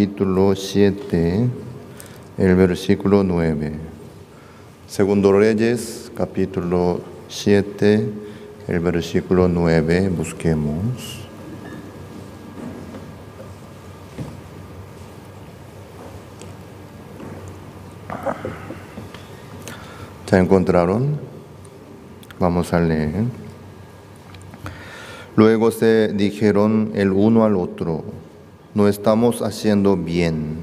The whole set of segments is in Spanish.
capítulo 7, el versículo 9. Segundo Reyes, capítulo 7, el versículo 9, busquemos. ¿Ya encontraron? Vamos a leer. Luego se dijeron el uno al otro, no estamos haciendo bien.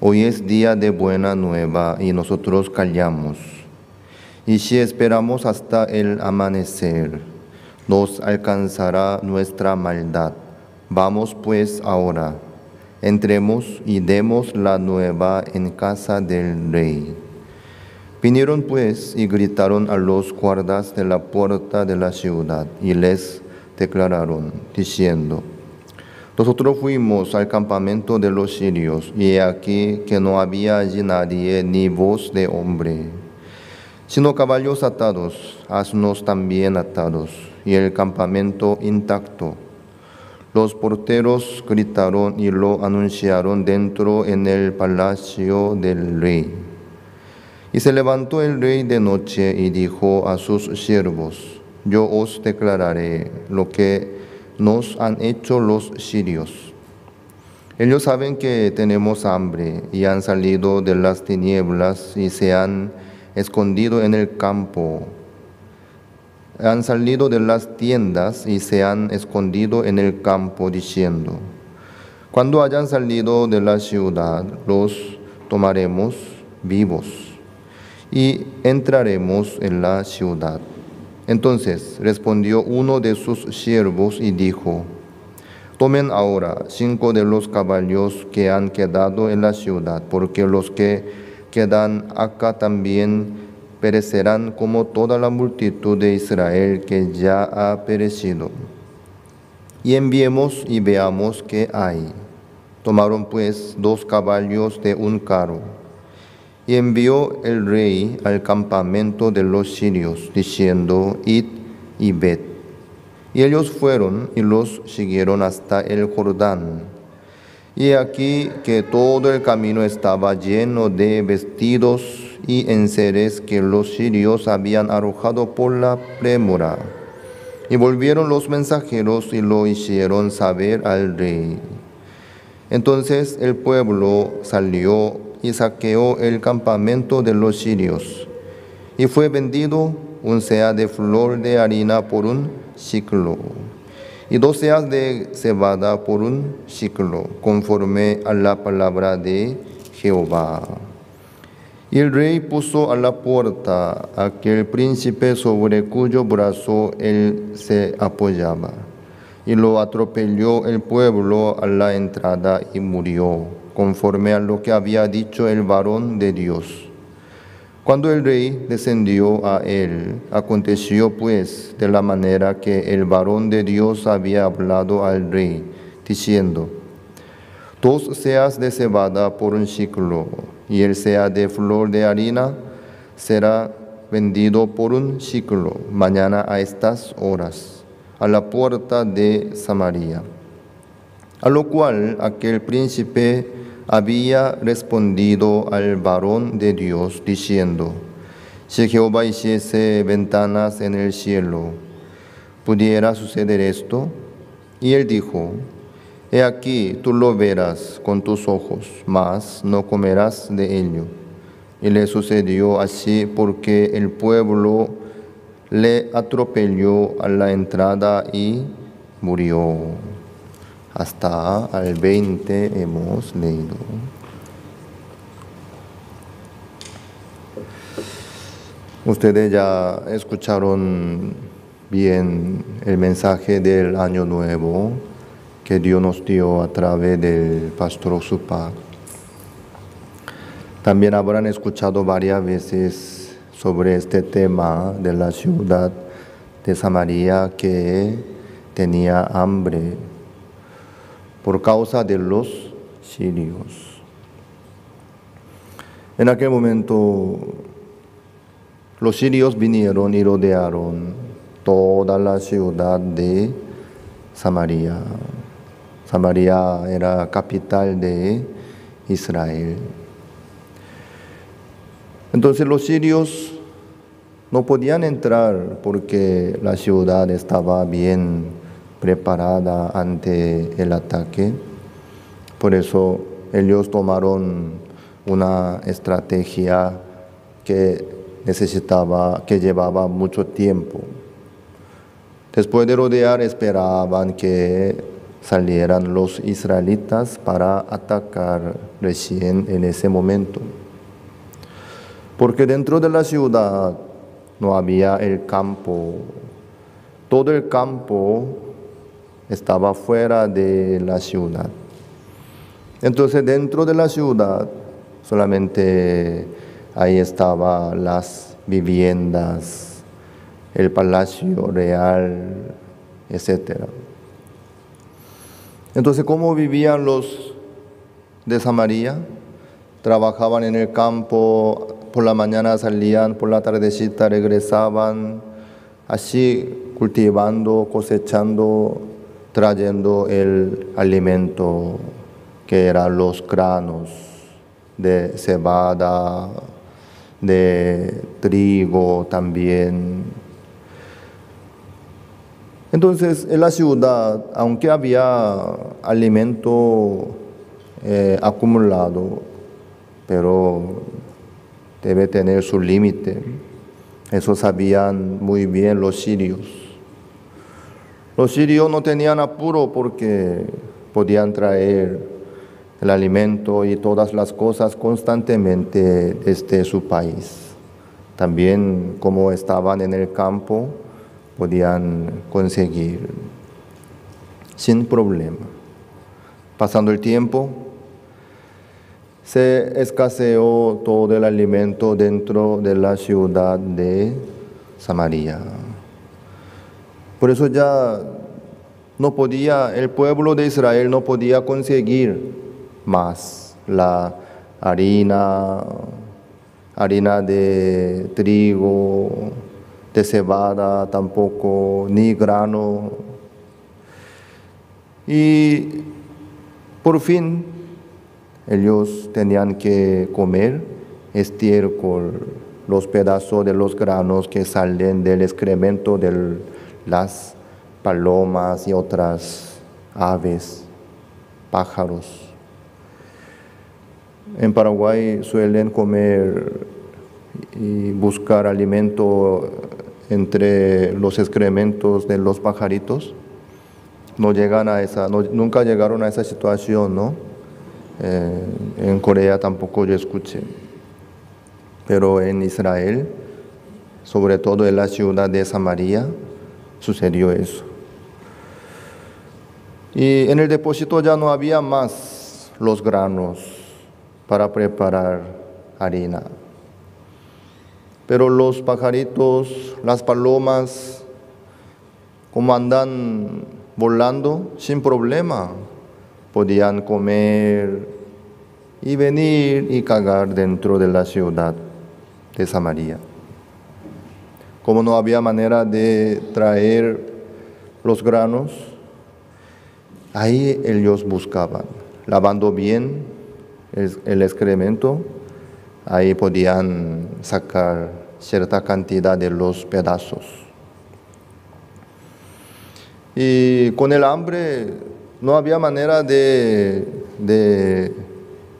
Hoy es día de buena nueva y nosotros callamos. Y si esperamos hasta el amanecer, nos alcanzará nuestra maldad. Vamos pues ahora, entremos y demos la nueva en casa del rey. Vinieron pues y gritaron a los guardas de la puerta de la ciudad y les declararon, diciendo, nosotros fuimos al campamento de los sirios y aquí que no había allí nadie ni voz de hombre, sino caballos atados, asnos también atados y el campamento intacto. Los porteros gritaron y lo anunciaron dentro en el palacio del rey. Y se levantó el rey de noche y dijo a sus siervos, yo os declararé lo que nos han hecho los sirios. Ellos saben que tenemos hambre y han salido de las tinieblas y se han escondido en el campo. Han salido de las tiendas y se han escondido en el campo diciendo, cuando hayan salido de la ciudad los tomaremos vivos y entraremos en la ciudad. Entonces respondió uno de sus siervos y dijo, Tomen ahora cinco de los caballos que han quedado en la ciudad, porque los que quedan acá también perecerán como toda la multitud de Israel que ya ha perecido. Y enviemos y veamos qué hay. Tomaron pues dos caballos de un carro y envió el rey al campamento de los sirios, diciendo, Id y ved. Y ellos fueron y los siguieron hasta el Jordán. Y aquí que todo el camino estaba lleno de vestidos y enseres que los sirios habían arrojado por la premura. Y volvieron los mensajeros y lo hicieron saber al rey. Entonces el pueblo salió y saqueó el campamento de los sirios. Y fue vendido un sea de flor de harina por un ciclo y dos seas de cebada por un ciclo, conforme a la palabra de Jehová. Y el rey puso a la puerta aquel príncipe sobre cuyo brazo él se apoyaba, y lo atropelló el pueblo a la entrada y murió conforme a lo que había dicho el varón de Dios. Cuando el rey descendió a él, aconteció pues de la manera que el varón de Dios había hablado al rey, diciendo, dos seas de cebada por un ciclo, y el sea de flor de harina será vendido por un ciclo mañana a estas horas, a la puerta de Samaria. A lo cual aquel príncipe había respondido al varón de Dios diciendo, si Jehová hiciese ventanas en el cielo, ¿pudiera suceder esto? Y él dijo, He aquí, tú lo verás con tus ojos, mas no comerás de ello. Y le sucedió así porque el pueblo le atropelló a la entrada y murió. Hasta al 20 hemos leído. Ustedes ya escucharon bien el mensaje del año nuevo que Dios nos dio a través del pastor Supa. También habrán escuchado varias veces sobre este tema de la ciudad de Samaria que tenía hambre por causa de los sirios. En aquel momento los sirios vinieron y rodearon toda la ciudad de Samaria. Samaria era capital de Israel. Entonces los sirios no podían entrar porque la ciudad estaba bien preparada ante el ataque. Por eso ellos tomaron una estrategia que necesitaba, que llevaba mucho tiempo. Después de rodear esperaban que salieran los israelitas para atacar recién en ese momento. Porque dentro de la ciudad no había el campo. Todo el campo estaba fuera de la ciudad. Entonces dentro de la ciudad solamente ahí estaban las viviendas, el palacio real, etc. Entonces, ¿cómo vivían los de Samaria? Trabajaban en el campo, por la mañana salían, por la tardecita regresaban, así cultivando, cosechando, trayendo el alimento que eran los granos de cebada, de trigo también. Entonces, en la ciudad, aunque había alimento eh, acumulado, pero debe tener su límite. Eso sabían muy bien los sirios. Los sirios no tenían apuro porque podían traer el alimento y todas las cosas constantemente desde su país. También como estaban en el campo, podían conseguir sin problema. Pasando el tiempo, se escaseó todo el alimento dentro de la ciudad de Samaria. Por eso ya no podía, el pueblo de Israel no podía conseguir más la harina, harina de trigo, de cebada tampoco, ni grano. Y por fin ellos tenían que comer estiércol, los pedazos de los granos que salen del excremento de las palomas y otras aves, pájaros. En Paraguay suelen comer y buscar alimento entre los excrementos de los pajaritos. No llegan a esa, nunca llegaron a esa situación, ¿no? Eh, en Corea tampoco yo escuché. Pero en Israel, sobre todo en la ciudad de Samaria, sucedió eso. Y en el depósito ya no había más los granos para preparar harina. Pero los pajaritos, las palomas, como andan volando sin problema, podían comer y venir y cagar dentro de la ciudad de Samaria. Como no había manera de traer los granos, ahí ellos buscaban, lavando bien el excremento, ahí podían sacar cierta cantidad de los pedazos. Y con el hambre no había manera de,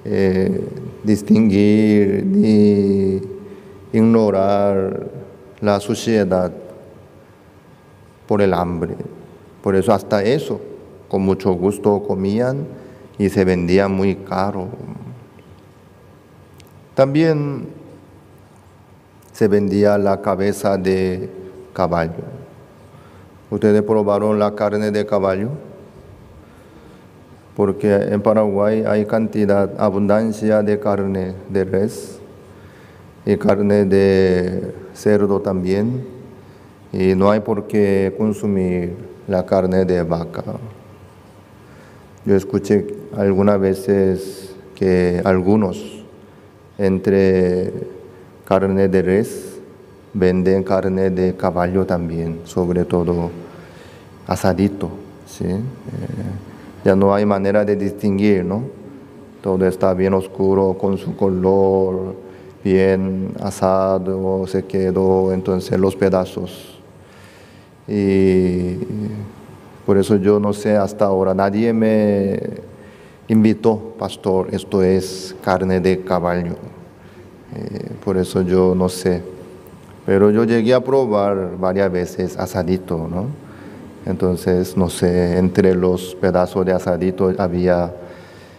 eh, distinguir ni ignorar la suciedad por el hambre. Por eso hasta eso, con mucho gusto comían y se vendía muy caro. También se vendía la cabeza de caballo. ¿Ustedes probaron la carne de caballo? Porque en Paraguay hay cantidad, abundancia de carne de res y carne de cerdo también. Y no hay por qué consumir la carne de vaca. Yo escuché algunas veces que algunos entre carne de res, venden carne de caballo también, sobre todo asadito. ¿sí? Eh, ya no hay manera de distinguir, ¿no? todo está bien oscuro con su color, bien asado, se quedó entonces los pedazos. Y por eso yo no sé hasta ahora, nadie me invitó, pastor, esto es carne de caballo. Eh, por eso yo no sé. Pero yo llegué a probar varias veces asadito, ¿no? Entonces, no sé, entre los pedazos de asadito había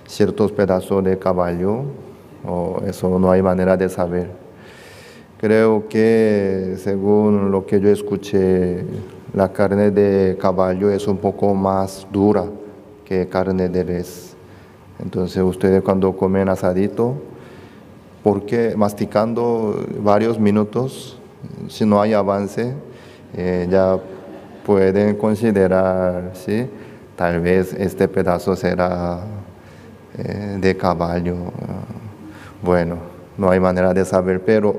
ciertos pedazos de caballo, o eso no hay manera de saber. Creo que según lo que yo escuché, la carne de caballo es un poco más dura que carne de res. Entonces ustedes cuando comen asadito, porque masticando varios minutos, si no hay avance, eh, ya pueden considerar, ¿sí? tal vez este pedazo será eh, de caballo. Bueno, no hay manera de saber, pero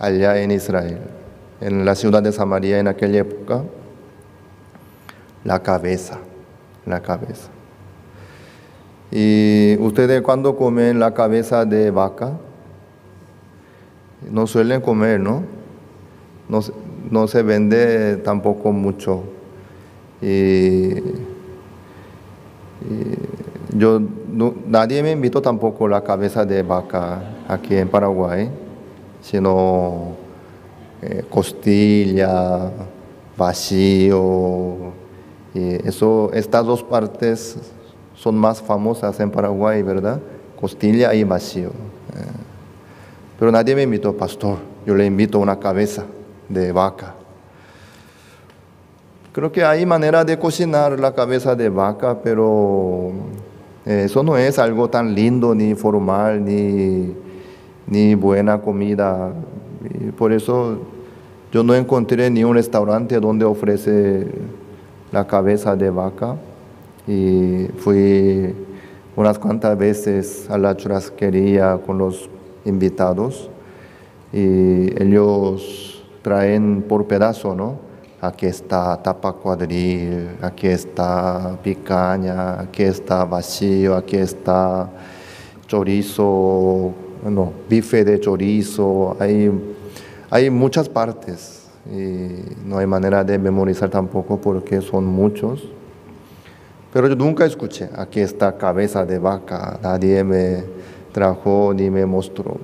allá en Israel, en la ciudad de Samaria en aquella época, la cabeza, la cabeza. Y ustedes cuando comen la cabeza de vaca, no suelen comer, ¿no? No, se vende tampoco mucho. Y, yo, nadie me invitó tampoco la cabeza de vaca aquí en Paraguay, sino eh, costilla, vacío. Eso, estas dos partes son más famosas en Paraguay, ¿verdad? Costilla y vacío. Eh, pero nadie me invitó, pastor. Yo le invito una cabeza de vaca. Creo que hay manera de cocinar la cabeza de vaca, pero eso no es algo tan lindo, ni formal, ni, ni buena comida. por eso yo no encontré ni un restaurante donde ofrece la cabeza de vaca y fui unas cuantas veces a la churrasquería con los invitados y ellos traen por pedazo, ¿no? Aquí está tapa cuadril, aquí está picaña, aquí está vacío, aquí está chorizo, no, bife de chorizo, hay, hay muchas partes y no hay manera de memorizar tampoco porque son muchos. Pero yo nunca escuché, aquí está cabeza de vaca, nadie me trajo ni me mostró.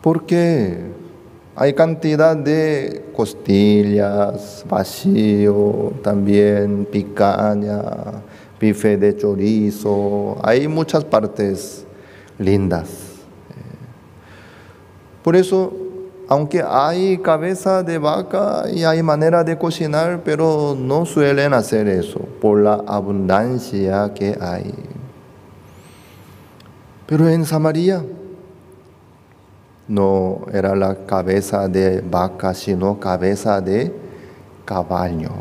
Porque hay cantidad de costillas, vacío, también picaña, bife de chorizo, hay muchas partes lindas. Por eso aunque hay cabeza de vaca y hay manera de cocinar, pero no suelen hacer eso por la abundancia que hay. Pero en Samaria no era la cabeza de vaca, sino cabeza de caballo.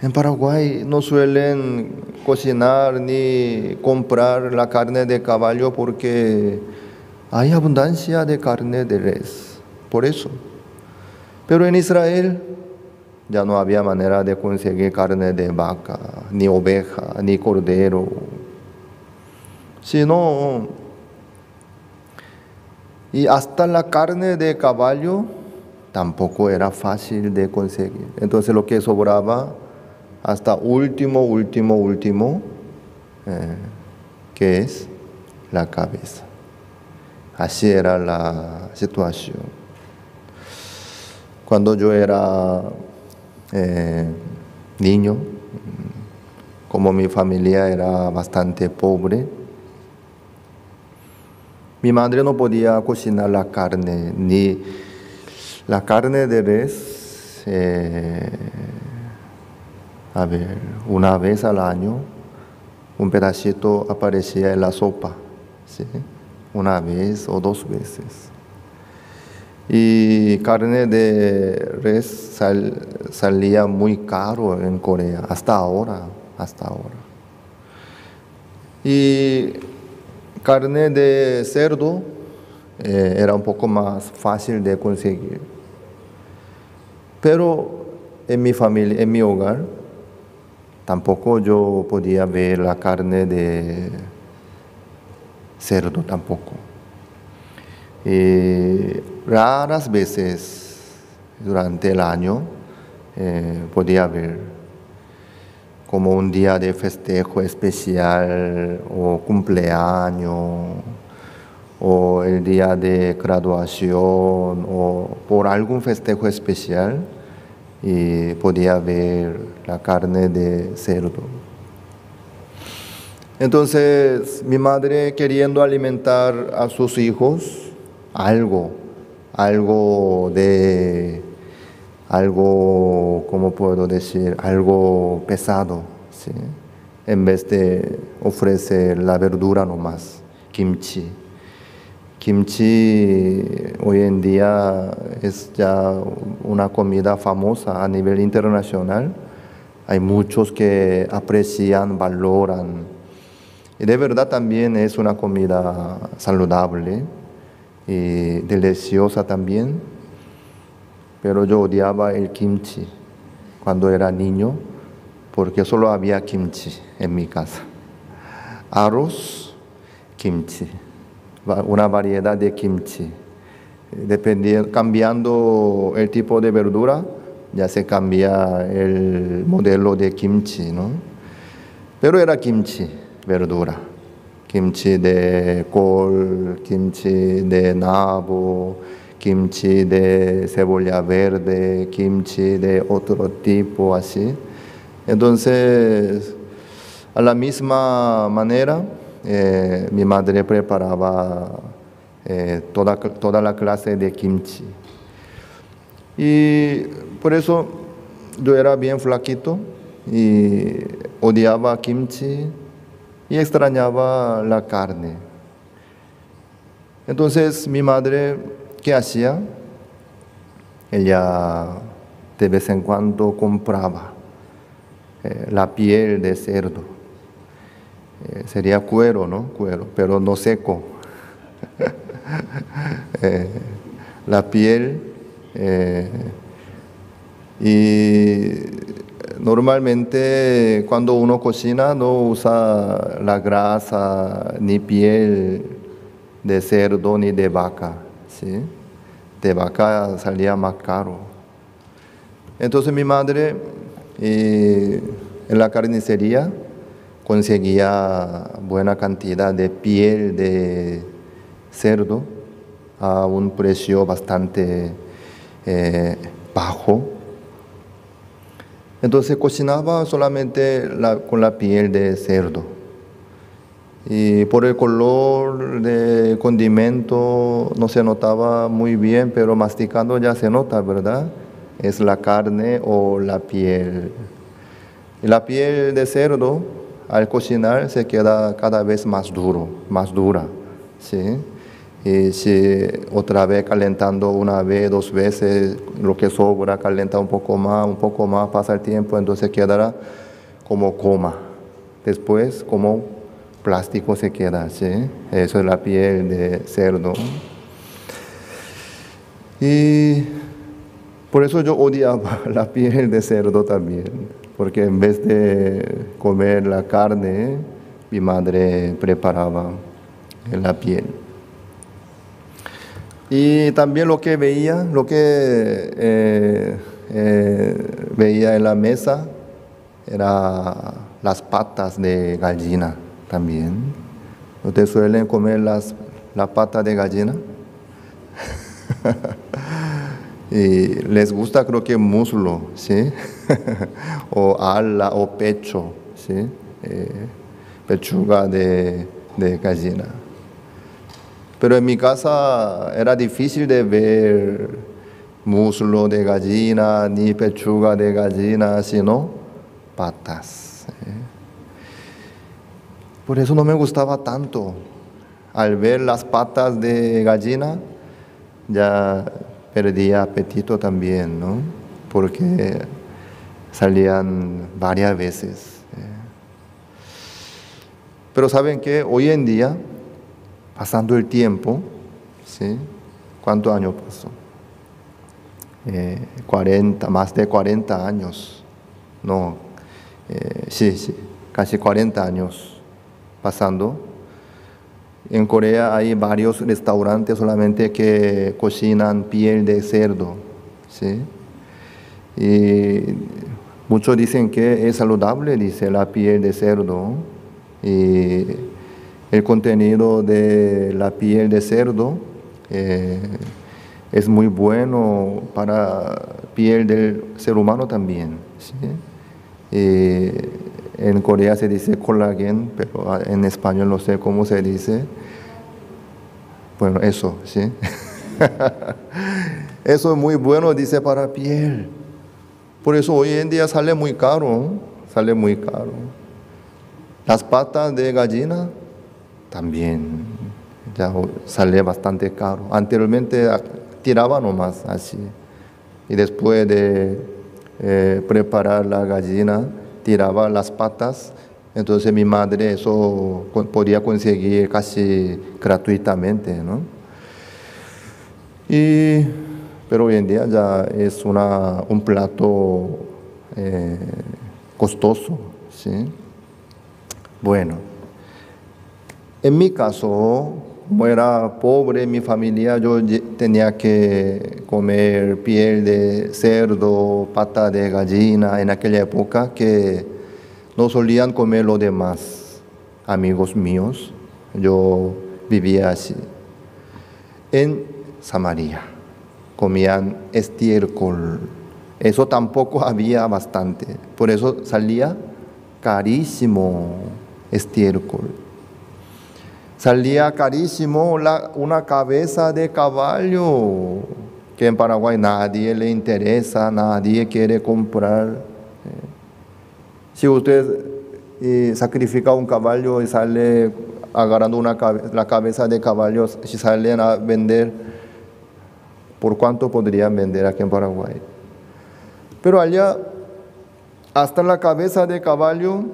En Paraguay no suelen cocinar ni comprar la carne de caballo porque hay abundancia de carne de res, por eso. Pero en Israel ya no había manera de conseguir carne de vaca, ni oveja, ni cordero, sino y hasta la carne de caballo tampoco era fácil de conseguir. Entonces lo que sobraba hasta último, último, último, eh, que es la cabeza. Así era la situación. Cuando yo era eh, niño, como mi familia era bastante pobre, mi madre no podía cocinar la carne, ni la carne de res, eh, a ver, una vez al año, un pedacito aparecía en la sopa. ¿sí? una vez o dos veces. Y carne de res salía muy caro en Corea, hasta ahora, hasta ahora. Y carne de cerdo eh, era un poco más fácil de conseguir. Pero en mi familia, en mi hogar, Tampoco yo podía ver la carne de cerdo tampoco. Y raras veces durante el año eh, podía ver como un día de festejo especial o cumpleaños o el día de graduación o por algún festejo especial y podía ver la carne de cerdo. Entonces mi madre queriendo alimentar a sus hijos algo, algo de, algo, ¿cómo puedo decir? Algo pesado, ¿sí? en vez de ofrecer la verdura nomás, kimchi. Kimchi hoy en día es ya una comida famosa a nivel internacional. Hay muchos que aprecian, valoran. Y de verdad también es una comida saludable y deliciosa también. Pero yo odiaba el kimchi cuando era niño porque solo había kimchi en mi casa. Arroz, kimchi una variedad de kimchi. Dependiendo, cambiando el tipo de verdura, ya se cambia el modelo de kimchi, ¿no? Pero era kimchi, verdura. Kimchi de col, kimchi de nabo, kimchi de cebolla verde, kimchi de otro tipo, así. Entonces, a la misma manera, eh, mi madre preparaba eh, toda, toda la clase de kimchi. Y por eso yo era bien flaquito y odiaba kimchi y extrañaba la carne. Entonces mi madre, ¿qué hacía? Ella de vez en cuando compraba eh, la piel de cerdo eh, sería cuero, ¿no? Cuero, pero no seco. Eh, la piel y normalmente cuando uno cocina no usa la grasa ni piel de cerdo ni de vaca, ¿sí? De vaca salía más caro. Entonces mi madre en la carnicería conseguía buena cantidad de piel de cerdo a un precio bastante eh, bajo. Entonces cocinaba solamente con la piel de cerdo. Y por el color de condimento no se notaba muy bien, pero masticando ya se nota, ¿verdad? Es la carne o la piel. La piel de cerdo al cocinar se queda cada vez más duro, más dura. ¿sí? Y si otra vez calentando una vez, dos veces, lo que sobra, calienta un poco más, un poco más, pasa el tiempo, entonces quedará como coma. Después, como plástico se queda, ¿sí? Eso es la piel de cerdo. Y por eso yo odiaba la piel de cerdo también porque en vez de comer la carne, mi madre preparaba la piel. Y también lo que veía, lo que eh, eh, veía en la mesa, era las patas de gallina también. ¿Ustedes suelen comer las, la pata de gallina? y les gusta creo que muslo, ¿sí? o ala o pecho, ¿sí? Eh, pechuga de, de gallina. Pero en mi casa era difícil de ver muslo de gallina ni pechuga de gallina, sino patas. Por eso no me gustaba tanto. Al ver las patas de gallina, ya perdía apetito también, ¿no? Porque salían varias veces. ¿eh? Pero saben que hoy en día, pasando el tiempo, ¿sí? ¿Cuántos años pasó? 40, eh, más de 40 años. No, eh, sí, sí, casi 40 años pasando. En Corea hay varios restaurantes solamente que cocinan piel de cerdo, ¿sí? Y muchos dicen que es saludable, dice la piel de cerdo. Y el contenido de la piel de cerdo eh, es muy bueno para piel del ser humano también. En Corea se dice colágeno, pero en español no sé cómo se dice. Bueno, eso, ¿sí? eso es muy bueno, dice, para piel. Por eso hoy en día sale muy caro, sale muy caro. Las patas de gallina también ya sale bastante caro. Anteriormente tiraba nomás así. Y después de eh, preparar la gallina, tiraba las patas. Entonces mi madre eso podía conseguir casi gratuitamente, ¿no? Y pero hoy en día ya es una, un plato eh, costoso. ¿sí? Bueno, en mi caso, como era pobre mi familia, yo tenía que comer piel de cerdo, pata de gallina en aquella época que no solían comer lo demás amigos míos. Yo vivía así. En Samaria comían estiércol. Eso tampoco había bastante. Por eso salía carísimo estiércol. Salía carísimo una cabeza de caballo, que en Paraguay nadie le interesa, nadie quiere comprar. Eh, si usted eh, sacrifica un caballo y sale agarrando la cabeza de caballo, si salen a vender, por cuánto podrían vender aquí en Paraguay. Pero allá, hasta la cabeza de caballo,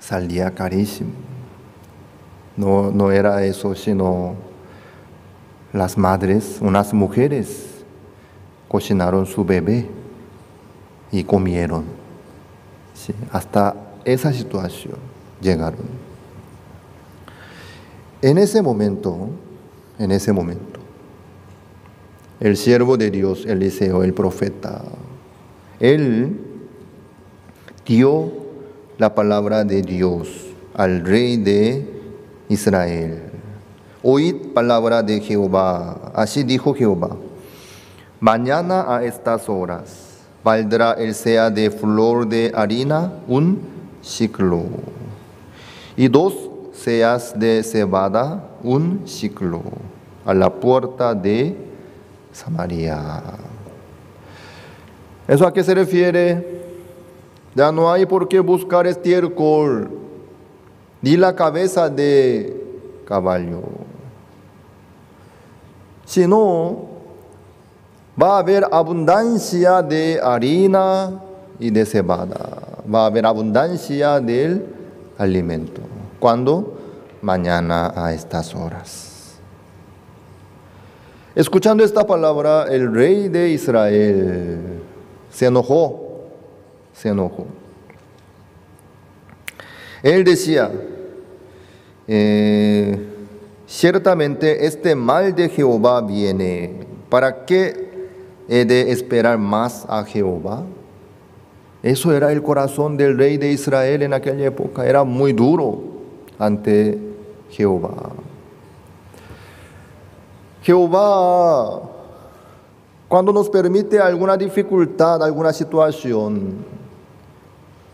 salía carísimo. No, no era eso, sino las madres, unas mujeres, cocinaron su bebé y comieron. hasta esa situación llegaron. En ese momento, en ese momento, el siervo de Dios, Eliseo, el profeta. Él dio la palabra de Dios al rey de Israel. Oíd palabra de Jehová. Así dijo Jehová. Mañana a estas horas valdrá el sea de flor de harina un ciclo y dos seas de cebada un ciclo a la puerta de Samaria. ¿Eso a qué se refiere? Ya no hay por qué buscar estiércol, ni la cabeza de caballo. Sino, va a haber abundancia de harina y de cebada. Va a haber abundancia del alimento. ¿Cuándo? Mañana a estas horas. Escuchando esta palabra, el rey de Israel se enojó, se enojó. Él decía, eh, ciertamente este mal de Jehová viene, ¿para qué he de esperar más a Jehová? Eso era el corazón del rey de Israel en aquella época, era muy duro ante Jehová. Jehová, cuando nos permite alguna dificultad, alguna situación,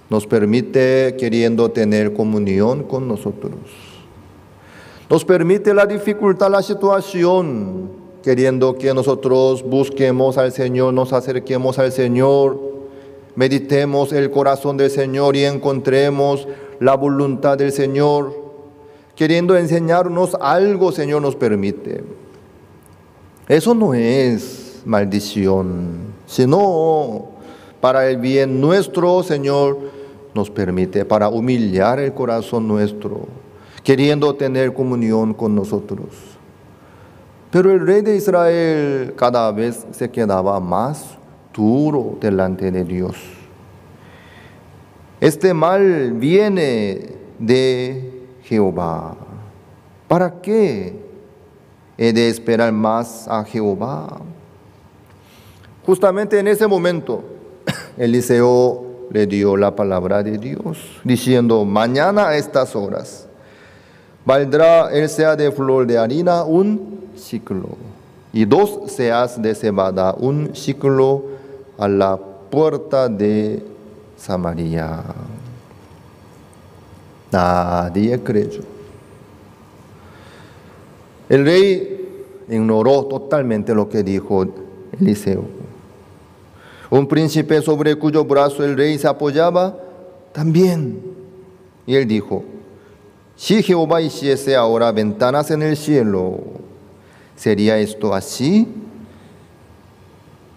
nos permite queriendo tener comunión con nosotros. Nos permite la dificultad, la situación, queriendo que nosotros busquemos al Señor, nos acerquemos al Señor, meditemos el corazón del Señor y encontremos la voluntad del Señor. Queriendo enseñarnos algo, Señor nos permite. Eso no es maldición, sino para el bien nuestro, Señor, nos permite, para humillar el corazón nuestro, queriendo tener comunión con nosotros. Pero el rey de Israel cada vez se quedaba más duro delante de Dios. Este mal viene de Jehová. ¿Para qué he de esperar más a Jehová? Justamente en ese momento, Eliseo le dio la palabra de Dios, diciendo, mañana a estas horas valdrá el sea de flor de harina un ciclo y dos seas de cebada, un ciclo a la puerta de Samaria. Nadie creyó. El rey ignoró totalmente lo que dijo Eliseo. Un príncipe sobre cuyo brazo el rey se apoyaba, también. Y él dijo, si Jehová hiciese ahora ventanas en el cielo, ¿sería esto así?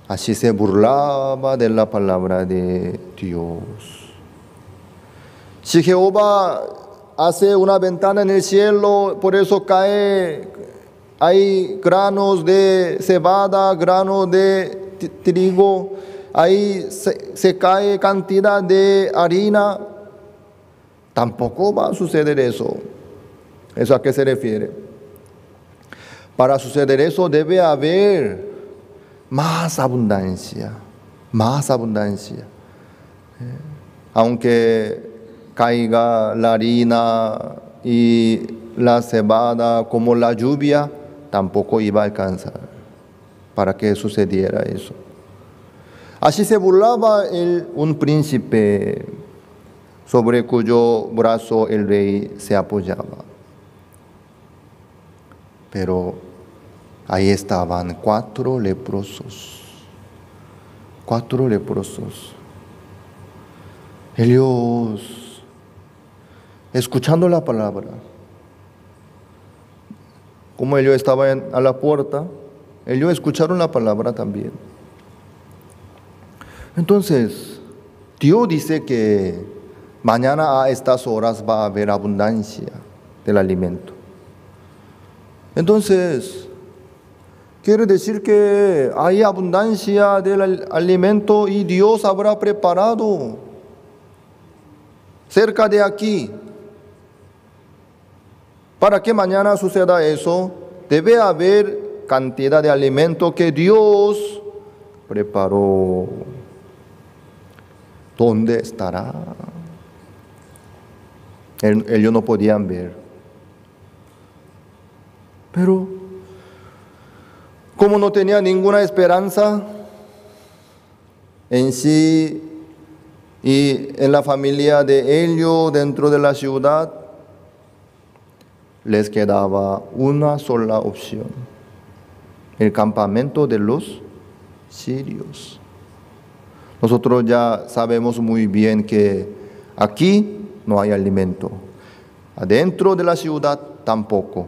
Así se burlaba de la palabra de Dios. Si Jehová hace una ventana en el cielo, por eso cae, hay granos de cebada, granos de trigo, ahí se, cae cantidad de harina. Tampoco va a suceder eso. ¿Eso a qué se refiere? Para suceder eso debe haber más abundancia, más abundancia. Eh, aunque caiga la harina y la cebada como la lluvia, tampoco iba a alcanzar para que sucediera eso. Así se burlaba un príncipe sobre cuyo brazo el rey se apoyaba. Pero ahí estaban cuatro leprosos, cuatro leprosos. Ellos escuchando la palabra. Como ellos estaban a la puerta, ellos escucharon la palabra también. Entonces, Dios dice que mañana a estas horas va a haber abundancia del alimento. Entonces, quiere decir que hay abundancia del alimento y Dios habrá preparado cerca de aquí para que mañana suceda eso, debe haber cantidad de alimento que Dios preparó. ¿Dónde estará? Ellos no podían ver. Pero, como no tenía ninguna esperanza en sí y en la familia de ellos dentro de la ciudad, les quedaba una sola opción, el campamento de los sirios. Nosotros ya sabemos muy bien que aquí no hay alimento, adentro de la ciudad tampoco,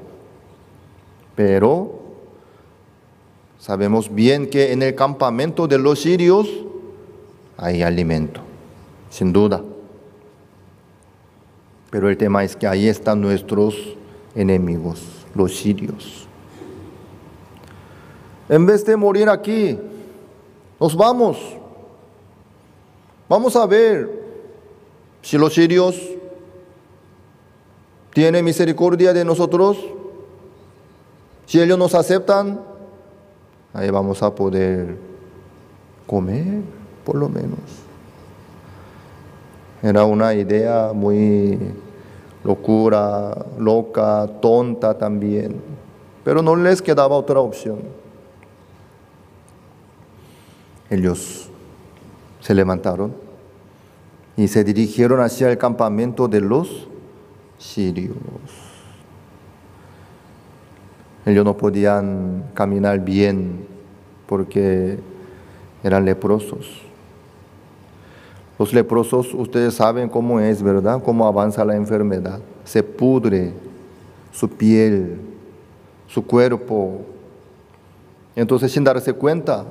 pero sabemos bien que en el campamento de los sirios hay alimento, sin duda. Pero el tema es que ahí están nuestros enemigos, los sirios. En vez de morir aquí, nos vamos. Vamos a ver si los sirios tienen misericordia de nosotros. Si ellos nos aceptan, ahí vamos a poder comer, por lo menos. Era una idea muy locura, loca, tonta también, pero no les quedaba otra opción. Ellos se levantaron y se dirigieron hacia el campamento de los sirios. Ellos no podían caminar bien porque eran leprosos. Los leprosos, ustedes saben cómo es, ¿verdad? Cómo avanza la enfermedad. Se pudre su piel, su cuerpo. Entonces, sin darse cuenta,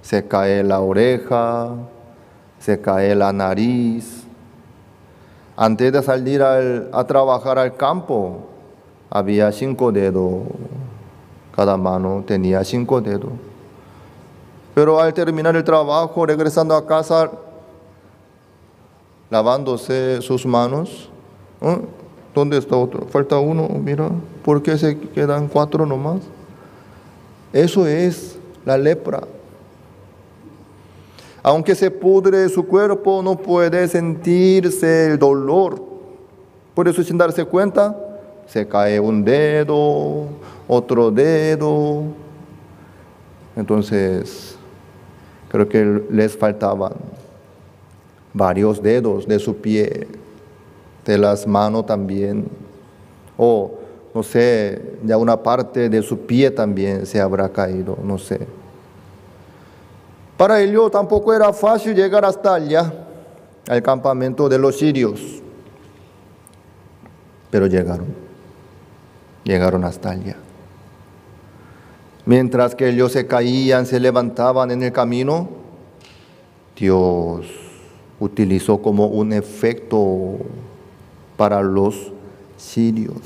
se cae la oreja, se cae la nariz. Antes de salir a trabajar al campo, había cinco dedos. Cada mano tenía cinco dedos. Pero al terminar el trabajo, regresando a casa, lavándose sus manos. ¿Oh? ¿Dónde está otro? Falta uno, mira, ¿por qué se quedan cuatro nomás? Eso es la lepra. Aunque se pudre su cuerpo, no puede sentirse el dolor. Por eso sin darse cuenta, se cae un dedo, otro dedo. Entonces, creo que les faltaban varios dedos de su pie, de las manos también, o no sé, ya una parte de su pie también se habrá caído, no sé. Para ello tampoco era fácil llegar hasta allá, al campamento de los sirios, pero llegaron, llegaron hasta allá. Mientras que ellos se caían, se levantaban en el camino, Dios utilizó como un efecto para los sirios.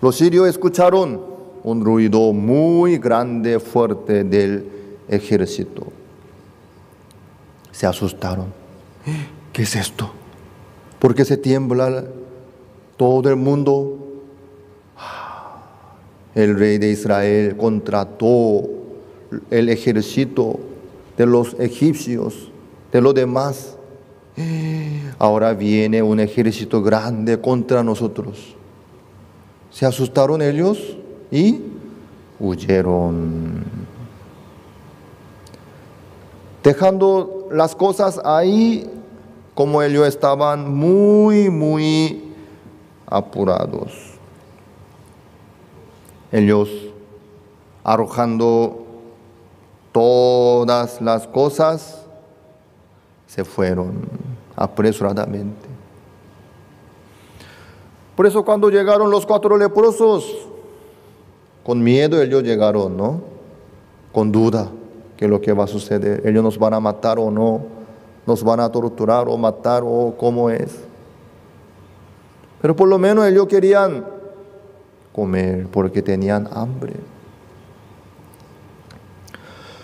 Los sirios escucharon un ruido muy grande, fuerte del ejército. Se asustaron. ¿Qué es esto? ¿Por qué se tiembla todo el mundo? El rey de Israel contrató el ejército de los egipcios, de los demás. Ahora viene un ejército grande contra nosotros. Se asustaron ellos y huyeron. Dejando las cosas ahí como ellos estaban muy, muy apurados. Ellos arrojando todas las cosas, se fueron apresuradamente. Por eso cuando llegaron los cuatro leprosos, con miedo ellos llegaron, ¿no? Con duda que lo que va a suceder, ellos nos van a matar o no, nos van a torturar o matar o cómo es. Pero por lo menos ellos querían comer porque tenían hambre.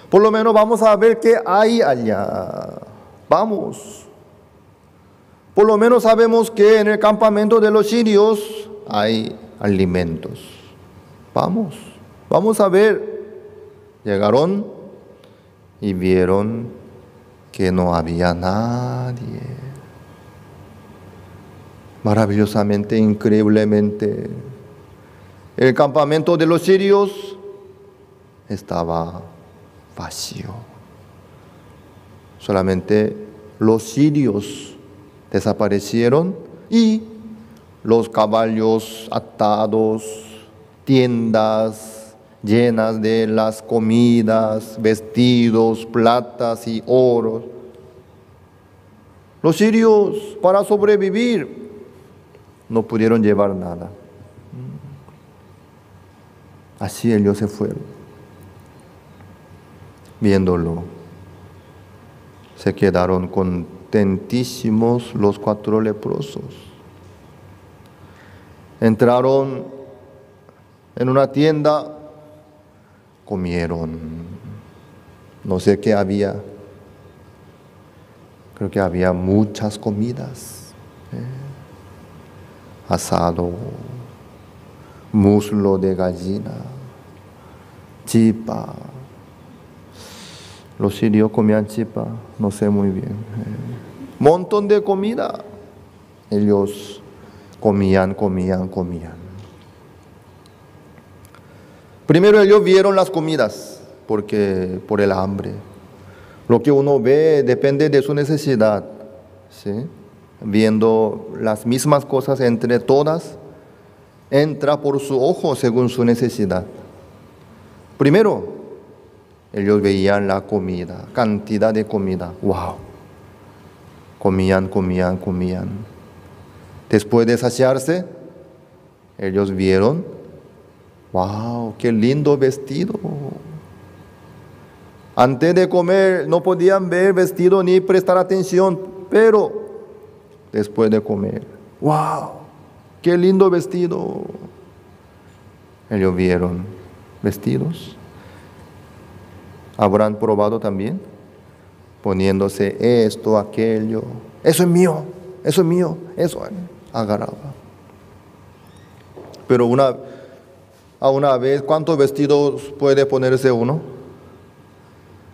Por lo menos vamos a ver qué hay allá. Vamos. Por lo menos sabemos que en el campamento de los sirios hay alimentos. Vamos, vamos a ver. Llegaron y vieron que no había nadie. Maravillosamente, increíblemente, el campamento de los sirios estaba vacío. Solamente los sirios desaparecieron y los caballos atados, tiendas llenas de las comidas, vestidos, platas y oro. Los sirios para sobrevivir no pudieron llevar nada. Así ellos se fueron. Viéndolo, se quedaron con contentísimos los cuatro leprosos. Entraron en una tienda, comieron, no sé qué había, creo que había muchas comidas, ¿eh? asado, muslo de gallina, chipa, los sirios comían chipa, no sé muy bien. Eh, montón de comida. Ellos comían, comían, comían. Primero ellos vieron las comidas, porque por el hambre. Lo que uno ve depende de su necesidad. ¿sí? Viendo las mismas cosas entre todas, entra por su ojo según su necesidad. Primero, ellos veían la comida, cantidad de comida. ¡Wow! Comían, comían, comían. Después de saciarse, ellos vieron, ¡wow! ¡Qué lindo vestido! Antes de comer no podían ver vestido ni prestar atención, pero después de comer, ¡wow! ¡Qué lindo vestido! Ellos vieron vestidos habrán probado también, poniéndose esto, aquello. Eso es mío, eso es mío, eso agarraba. Pero una, a una vez, ¿cuántos vestidos puede ponerse uno?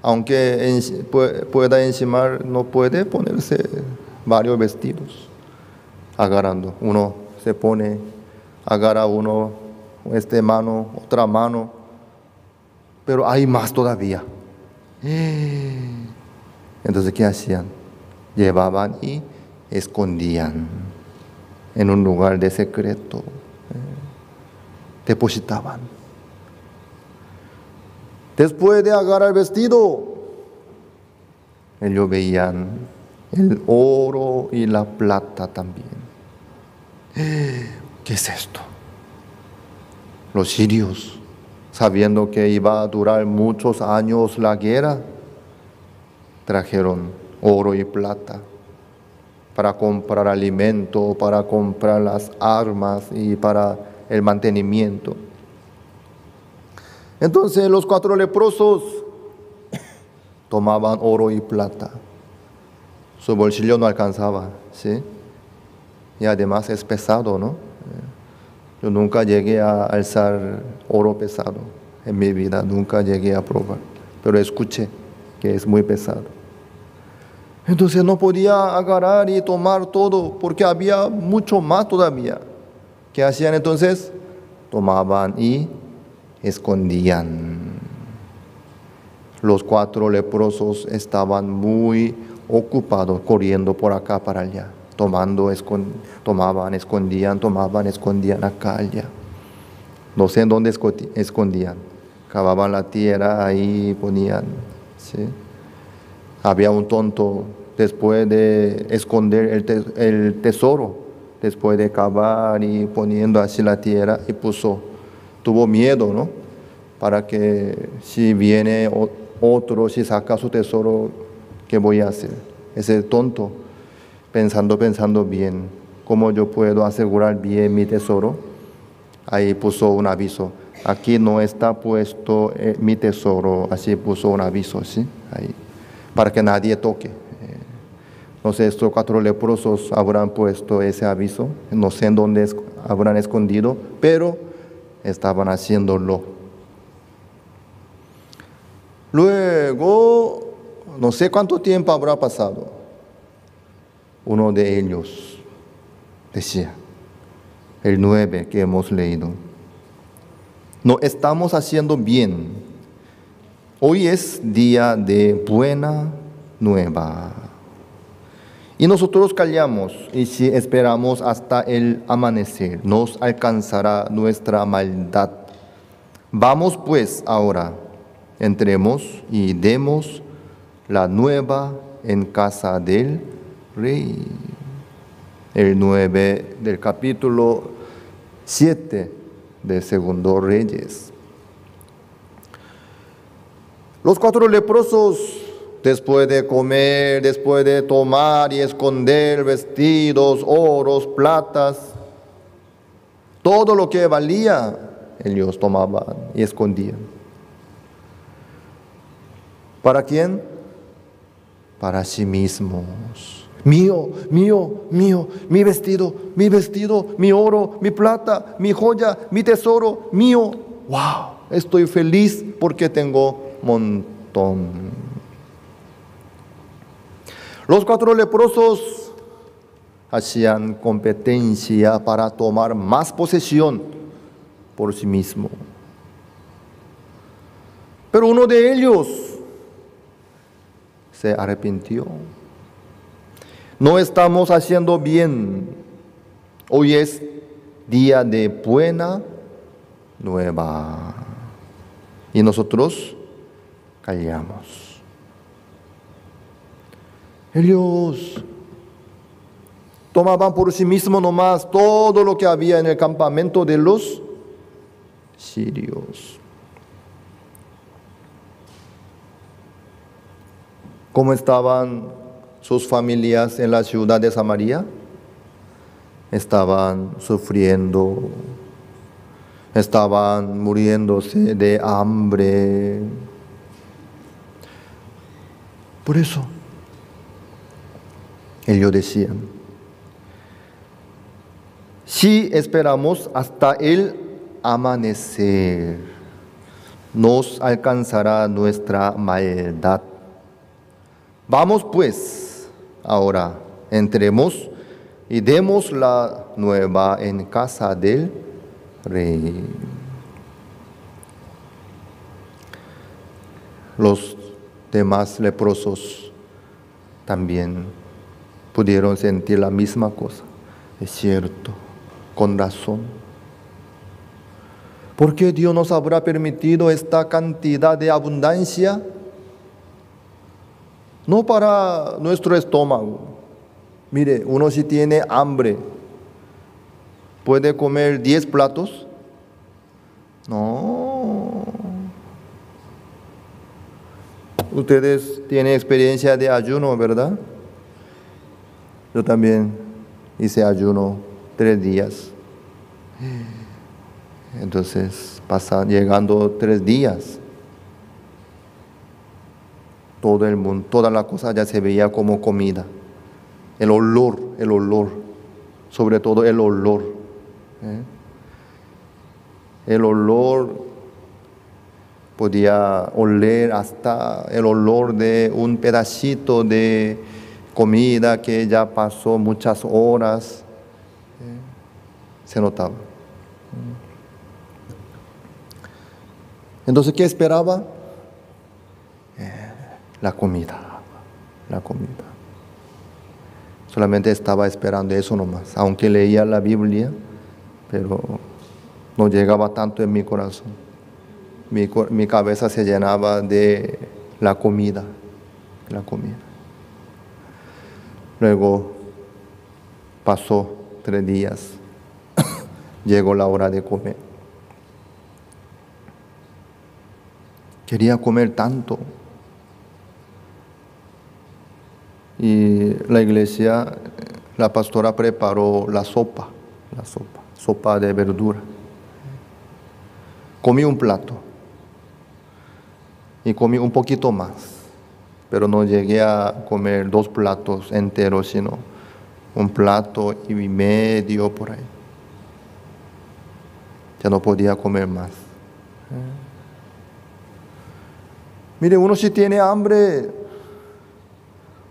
Aunque pueda encimar, no puede ponerse varios vestidos. Agarrando, uno se pone, agarra uno, esta mano, otra mano, pero hay más todavía. Entonces, ¿qué hacían? Llevaban y escondían en un lugar de secreto. Depositaban. Después de agarrar el vestido, ellos veían el oro y la plata también. ¿Qué es esto? Los sirios, sabiendo que iba a durar muchos años la guerra, trajeron oro y plata para comprar alimento, para comprar las armas y para el mantenimiento. Entonces los cuatro leprosos tomaban oro y plata. Su bolsillo no alcanzaba, ¿sí? Y además es pesado, ¿no? Yo nunca llegué a alzar oro pesado en mi vida, nunca llegué a probar, pero escuché que es muy pesado. Entonces no podía agarrar y tomar todo porque había mucho más todavía. ¿Qué hacían entonces? Tomaban y escondían. Los cuatro leprosos estaban muy ocupados corriendo por acá para allá, tomando, tomaban, escondían, tomaban, escondían acá allá. No sé en dónde escondían. Cavaban la tierra ahí ponían. Había un tonto después de esconder el, tesoro, después de cavar y poniendo así la tierra y puso, tuvo miedo, ¿no? Para que si viene otro, si saca su tesoro, ¿qué voy a hacer? Ese tonto, pensando, pensando bien, ¿cómo yo puedo asegurar bien mi tesoro? Ahí puso un aviso, aquí no está puesto eh, mi tesoro, así puso un aviso, ¿sí? Ahí para que nadie toque. No sé, estos cuatro leprosos habrán puesto ese aviso, no sé en dónde habrán escondido, pero estaban haciéndolo. Luego, no sé cuánto tiempo habrá pasado. Uno de ellos decía, el nueve que hemos leído, no estamos haciendo bien Hoy es día de buena nueva. Y nosotros callamos y si esperamos hasta el amanecer, nos alcanzará nuestra maldad. Vamos pues ahora, entremos y demos la nueva en casa del rey. El 9 del capítulo 7 de Segundo Reyes. Los cuatro leprosos, después de comer, después de tomar y esconder vestidos, oros, platas, todo lo que valía, ellos tomaban y escondían. ¿Para quién? Para sí mismos. Mío, mío, mío, mi vestido, mi vestido, mi oro, mi plata, mi joya, mi tesoro, mío. ¡Wow! Estoy feliz porque tengo montón. Los cuatro leprosos hacían competencia para tomar más posesión por sí mismo. Pero uno de ellos se arrepintió. No estamos haciendo bien. Hoy es día de buena nueva. Y nosotros callamos. Ellos tomaban por sí mismos nomás todo lo que había en el campamento de los sirios. ¿Cómo estaban sus familias en la ciudad de Samaria? Estaban sufriendo, estaban muriéndose de hambre, por eso Ellos decían, si esperamos hasta el amanecer, nos alcanzará nuestra maldad. Vamos pues, ahora entremos y demos la nueva en casa del rey. Los demás leprosos también pudieron sentir la misma cosa. Es cierto, con razón. ¿Por qué Dios nos habrá permitido esta cantidad de abundancia? No para nuestro estómago. Mire, uno si tiene hambre, puede comer 10 platos. No. Ustedes tienen experiencia de ayuno, ¿verdad? Yo también hice ayuno tres días. Entonces, pasan llegando tres días. Todo el mundo, toda la cosa ya se veía como comida. El olor, el olor, sobre todo el olor. ¿eh? El olor podía oler hasta el olor de un pedacito de comida que ya pasó muchas horas. ¿eh? Se notaba. Entonces, ¿qué esperaba? Eh, la comida, la comida. Solamente estaba esperando eso nomás, aunque leía la Biblia, pero no llegaba tanto en mi corazón. Mi, mi cabeza se llenaba de la comida, la comida. Luego pasó tres días, llegó la hora de comer. Quería comer tanto. Y la iglesia, la pastora preparó la sopa, la sopa, sopa de verdura. Comí un plato y comí un poquito más, pero no llegué a comer dos platos enteros, sino un plato y medio por ahí. Ya no podía comer más. Mire, uno si tiene hambre,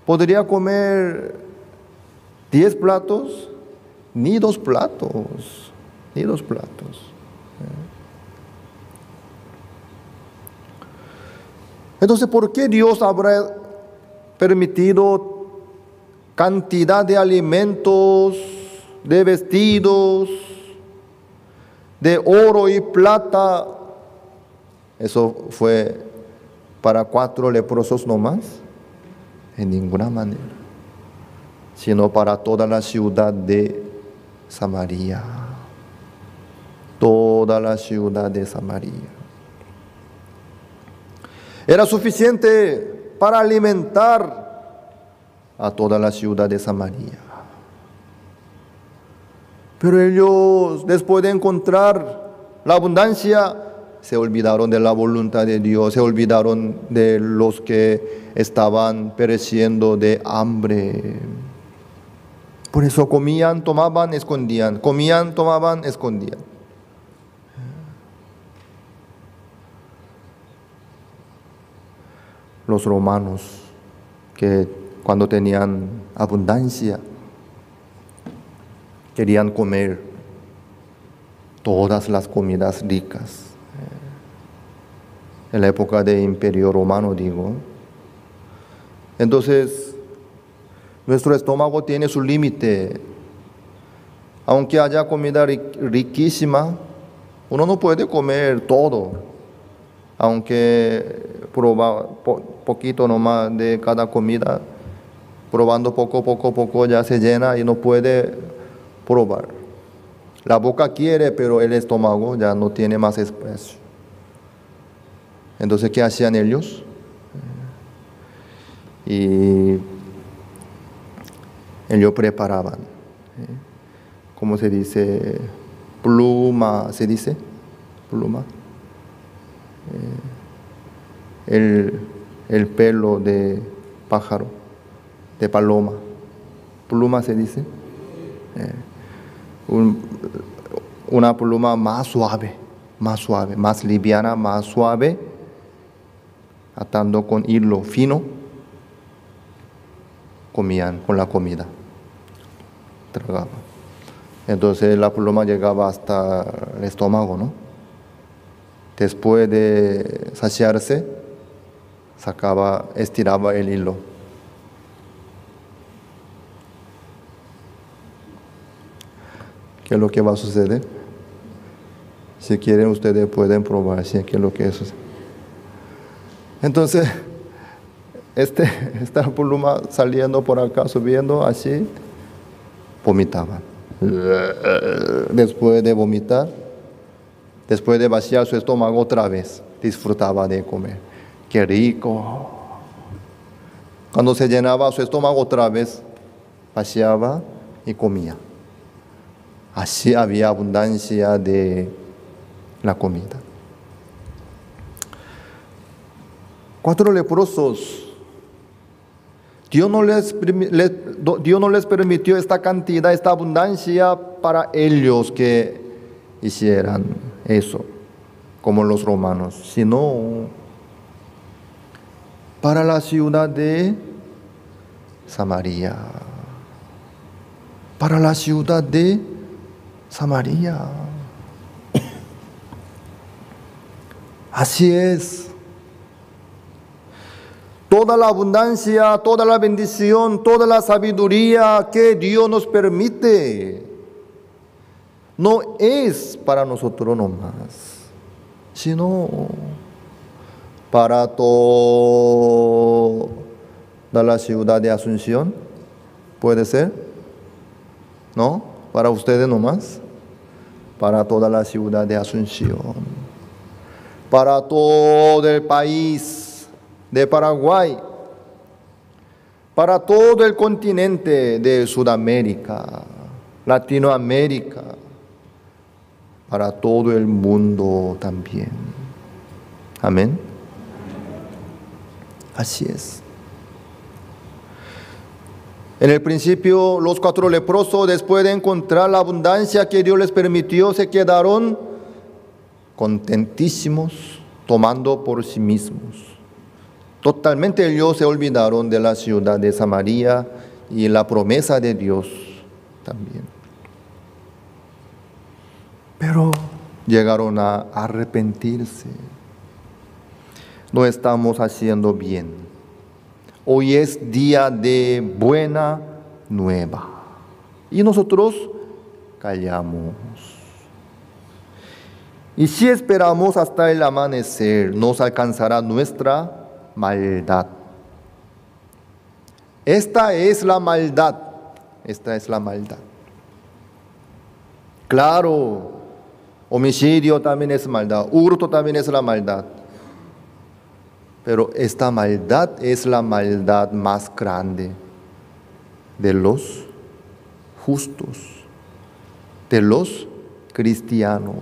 podría comer 10 platos, ni dos platos, ni dos platos. Entonces, ¿por qué Dios habrá permitido cantidad de alimentos, de vestidos, de oro y plata? Eso fue para cuatro leprosos nomás? En ninguna manera, sino para toda la ciudad de Samaria. Toda la ciudad de Samaria. Era suficiente para alimentar a toda la ciudad de Samaria. Pero ellos, después de encontrar la abundancia, se olvidaron de la voluntad de Dios, se olvidaron de los que estaban pereciendo de hambre. Por eso comían, tomaban, escondían, comían, tomaban, escondían. Los romanos que cuando tenían abundancia querían comer todas las comidas ricas en la época del imperio romano, digo. Entonces, nuestro estómago tiene su límite. Aunque haya comida riquísima, uno no puede comer todo. Aunque proba poquito nomás de cada comida, probando poco, poco, poco ya se llena y no puede probar. La boca quiere, pero el estómago ya no tiene más espacio. Entonces, ¿qué hacían ellos? Y ellos preparaban. ¿cómo se dice? Pluma, ¿se dice? Pluma. Eh, el, pelo de pájaro, de paloma. pluma se dice. Eh, una pluma más suave, más suave, más liviana, más suave, atando con hilo fino, comían con la comida. Tragaban. Entonces la pluma llegaba hasta el estómago, ¿no? Después de saciarse, sacaba, estiraba el hilo. ¿Qué es lo que va a suceder? Si quieren, ustedes pueden probar si qué es lo que es. Entonces, este, esta pluma saliendo por acá, subiendo así, vomitaba. Después de vomitar, después de vaciar su estómago otra vez, disfrutaba de comer. Qué rico. Cuando se llenaba su estómago otra vez, vaciaba y comía. Así había abundancia de la comida. Cuatro leprosos. Dios no les, Dios no les permitió esta cantidad, esta abundancia para ellos que hicieran eso, como los romanos, sino para la ciudad de Samaria. Para la ciudad de Samaria. Así es. Toda la abundancia, toda la bendición, toda la sabiduría que Dios nos permite, no es para nosotros nomás, sino para toda la ciudad de Asunción. ¿Puede ser? ¿No? Para ustedes nomás. Para toda la ciudad de Asunción para todo el país de Paraguay, para todo el continente de Sudamérica, Latinoamérica, para todo el mundo también. Amén. Así es. En el principio los cuatro leprosos, después de encontrar la abundancia que Dios les permitió, se quedaron contentísimos, tomando por sí mismos. Totalmente ellos se olvidaron de la ciudad de Samaria y la promesa de Dios también. Pero llegaron a arrepentirse. No estamos haciendo bien. Hoy es día de buena nueva. Y nosotros callamos. Y si esperamos hasta el amanecer, nos alcanzará nuestra maldad. Esta es la maldad. Esta es la maldad. Claro, homicidio también es maldad, hurto también es la maldad. Pero esta maldad es la maldad más grande de los justos, de los cristianos.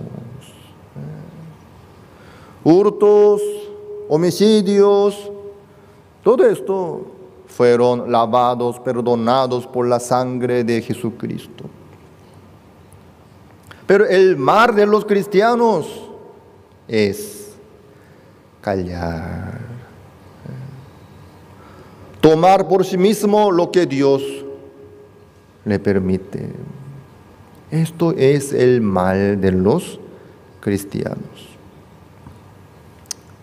Hurtos, homicidios, todo esto fueron lavados, perdonados por la sangre de Jesucristo. Pero el mar de los cristianos es callar, tomar por sí mismo lo que Dios le permite. Esto es el mal de los cristianos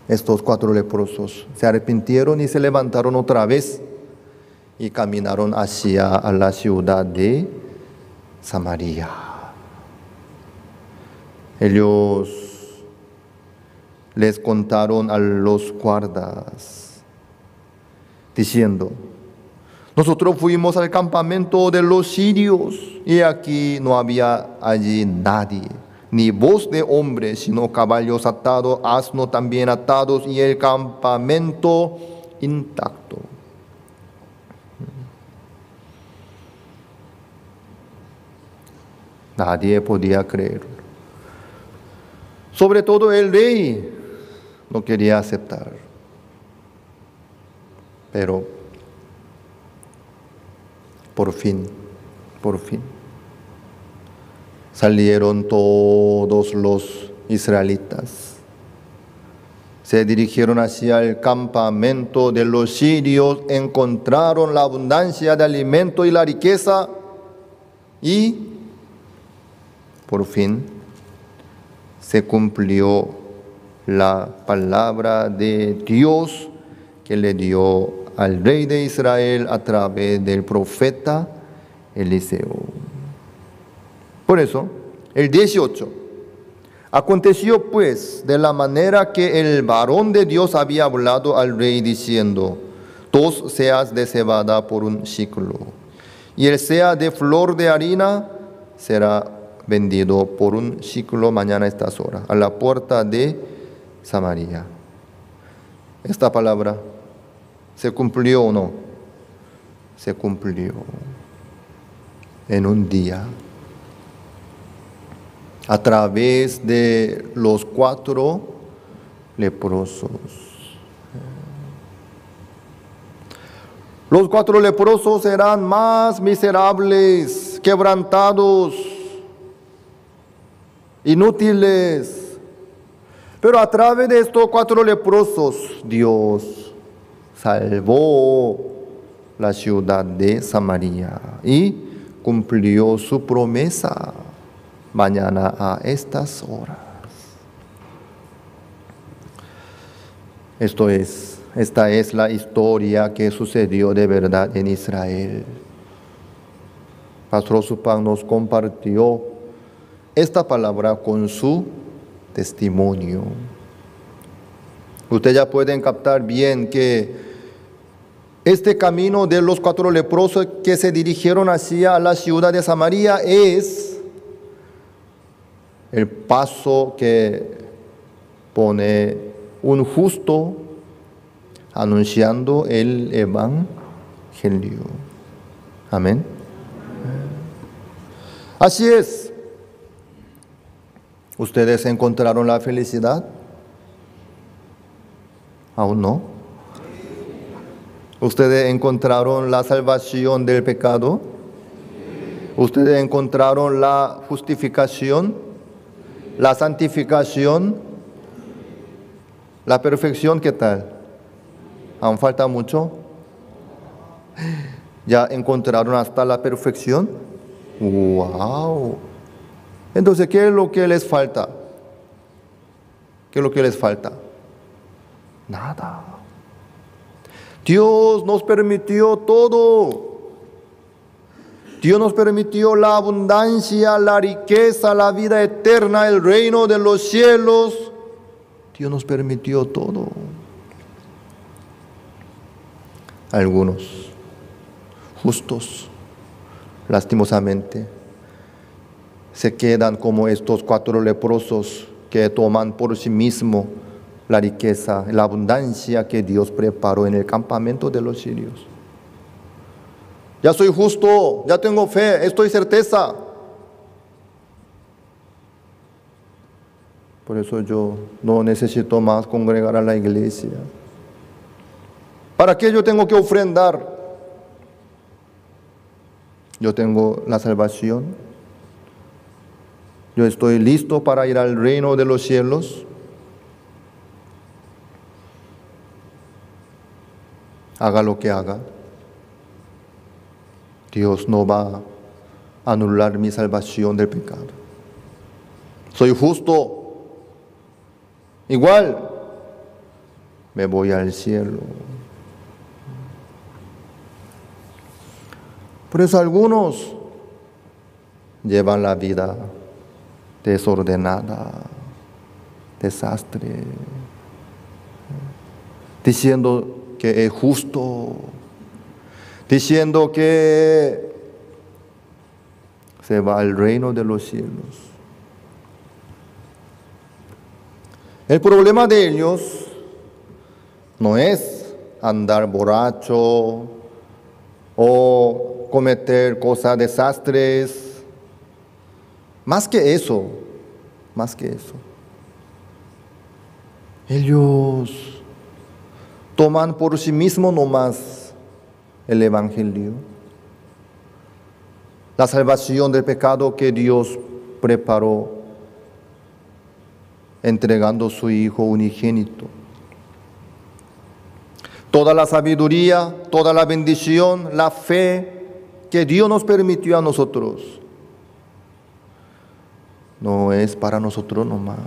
estos cuatro leprosos. Se arrepintieron y se levantaron otra vez y caminaron hacia la ciudad de Samaria. Ellos les contaron a los guardas, diciendo, nosotros fuimos al campamento de los sirios y aquí no había allí nadie ni voz de hombre, sino caballos atados, asno también atados y el campamento intacto. Nadie podía creer. Sobre todo el rey no quería aceptar. Pero Por fin, por fin. Salieron todos los israelitas. Se dirigieron hacia el campamento de los sirios, encontraron la abundancia de alimento y la riqueza y por fin se cumplió la palabra de Dios que le dio al rey de Israel a través del profeta Eliseo. Por eso, el 18. Aconteció pues de la manera que el varón de Dios había hablado al rey diciendo, dos seas de cebada por un ciclo, y el sea de flor de harina será vendido por un ciclo mañana a estas horas, a la puerta de Samaria. Esta palabra se cumplió o no? Se cumplió en un día a través de los cuatro leprosos. Los cuatro leprosos eran más miserables, quebrantados, inútiles. Pero a través de estos cuatro leprosos, Dios salvó la ciudad de Samaria y cumplió su promesa mañana a estas horas. Esto es, esta es la historia que sucedió de verdad en Israel. Pastor Supan nos compartió esta palabra con su testimonio. Ustedes ya pueden captar bien que este camino de los cuatro leprosos que se dirigieron hacia la ciudad de Samaria es el paso que pone un justo anunciando el Evangelio. Amén. Así es. ¿Ustedes encontraron la felicidad? Aún no. ¿Ustedes encontraron la salvación del pecado? ¿Ustedes encontraron la justificación? La santificación, la perfección, ¿qué tal? ¿Aún falta mucho? ¿Ya encontraron hasta la perfección? ¡Wow! Entonces, ¿qué es lo que les falta? ¿Qué es lo que les falta? Nada. Dios nos permitió todo. Dios nos permitió la abundancia, la riqueza, la vida eterna, el reino de los cielos. Dios nos permitió todo. Algunos justos, lastimosamente, se quedan como estos cuatro leprosos que toman por sí mismos la riqueza, la abundancia que Dios preparó en el campamento de los sirios. Ya soy justo, ya tengo fe, estoy certeza. Por eso yo no necesito más congregar a la iglesia. ¿Para qué yo tengo que ofrendar? Yo tengo la salvación. Yo estoy listo para ir al reino de los cielos. Haga lo que haga. Dios no va a anular mi salvación del pecado. Soy justo. Igual me voy al cielo. Por eso algunos llevan la vida desordenada, desastre, diciendo que es justo diciendo que se va al reino de los cielos. El problema de ellos no es andar borracho o cometer cosas desastres. Más que eso, más que eso. Ellos toman por sí mismos nomás el Evangelio. la salvación del pecado que Dios preparó entregando su Hijo unigénito. Toda la sabiduría, toda la bendición, la fe que Dios nos permitió a nosotros, no es para nosotros nomás,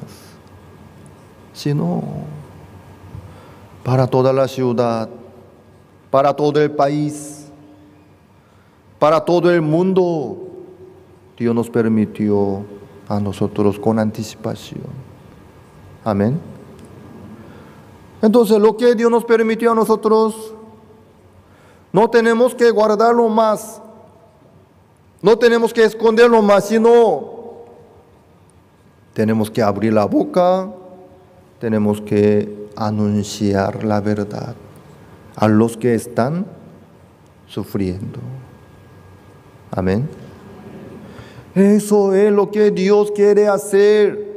sino para toda la ciudad, para todo el país, para todo el mundo. Dios nos permitió a nosotros con anticipación. Amén. Entonces lo que Dios nos permitió a nosotros, no tenemos que guardarlo más, no tenemos que esconderlo más, sino tenemos que abrir la boca, tenemos que anunciar la verdad a los que están sufriendo. Amén. Eso es lo que Dios quiere hacer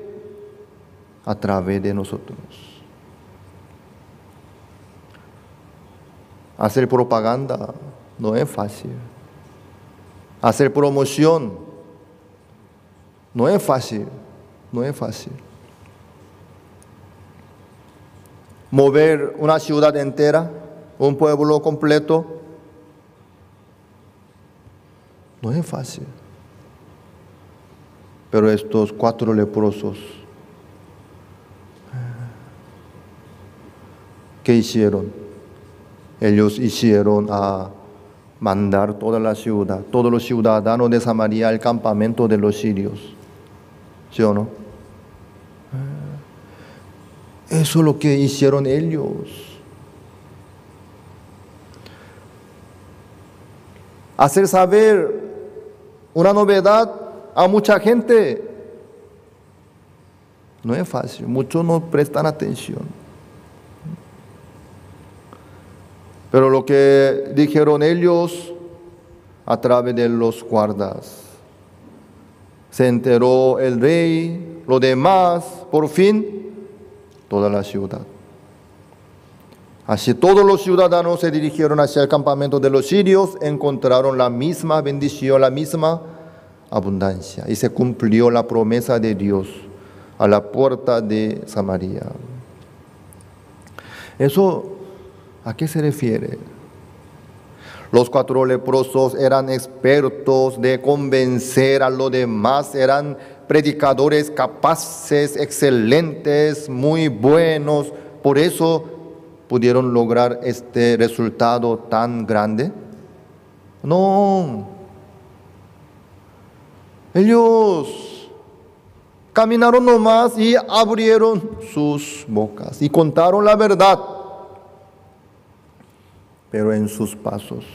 a través de nosotros. Hacer propaganda no es fácil. Hacer promoción no es fácil. No es fácil. Mover una ciudad entera, un pueblo completo, no es fácil. Pero estos cuatro leprosos ¿Qué hicieron? Ellos hicieron a mandar toda la ciudad, todos los ciudadanos de Samaria al campamento de los sirios. ¿Sí o no? Eso es lo que hicieron ellos. Hacer saber una novedad a mucha gente no es fácil, muchos no prestan atención. Pero lo que dijeron ellos a través de los guardas. Se enteró el rey, lo demás, por fin, toda la ciudad. Así todos los ciudadanos se dirigieron hacia el campamento de los sirios, encontraron la misma bendición, la misma abundancia. Y se cumplió la promesa de Dios a la puerta de Samaria. Eso ¿A qué se refiere? Los cuatro leprosos eran expertos de convencer a los demás, eran predicadores capaces, excelentes, muy buenos. Por eso pudieron lograr este resultado tan grande. No. Ellos caminaron nomás y abrieron sus bocas y contaron la verdad pero en sus pasos.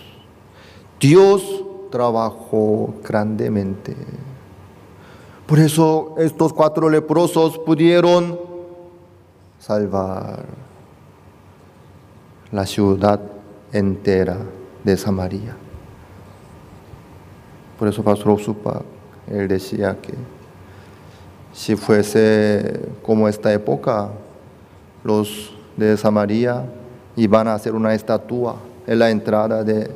Dios trabajó grandemente. Por eso estos cuatro leprosos pudieron salvar la ciudad entera de Samaria. Por eso Pastor Supa, él decía que si fuese como esta época, los de Samaria iban a hacer una estatua en la entrada de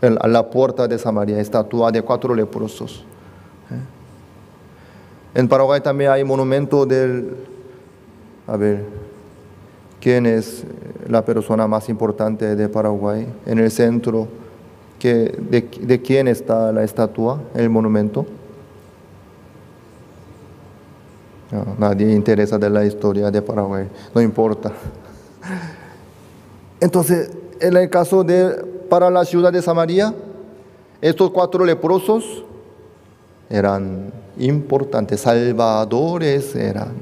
a la puerta de Samaria, estatua de cuatro leprosos. En Paraguay también hay monumento del, a ver, ¿quién es la persona más importante de Paraguay? En el centro, de quién está la estatua, el monumento? nadie interesa de la historia de Paraguay, no importa. Entonces, en el caso de para la ciudad de Samaria, estos cuatro leprosos eran importantes, salvadores eran.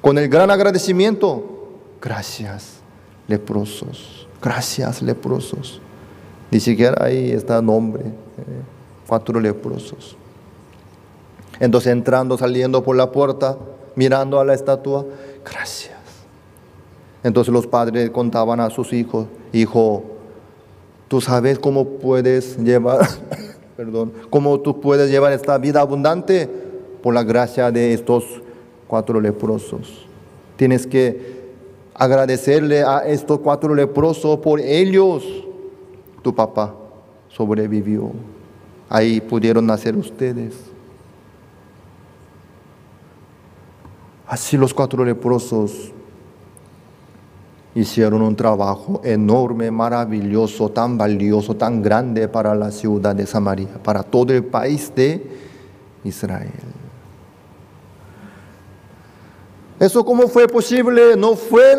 Con el gran agradecimiento, gracias leprosos, gracias leprosos. Ni siquiera ahí está nombre, eh, cuatro leprosos. Entonces entrando, saliendo por la puerta, mirando a la estatua, gracias. Entonces los padres contaban a sus hijos, hijo, tú sabes cómo puedes llevar, perdón, cómo tú puedes llevar esta vida abundante por la gracia de estos cuatro leprosos. Tienes que agradecerle a estos cuatro leprosos por ellos. Tu papá sobrevivió. Ahí pudieron nacer ustedes. Así los cuatro leprosos hicieron un trabajo enorme, maravilloso, tan valioso, tan grande para la ciudad de Samaria, para todo el país de Israel. ¿Eso cómo fue posible? No fue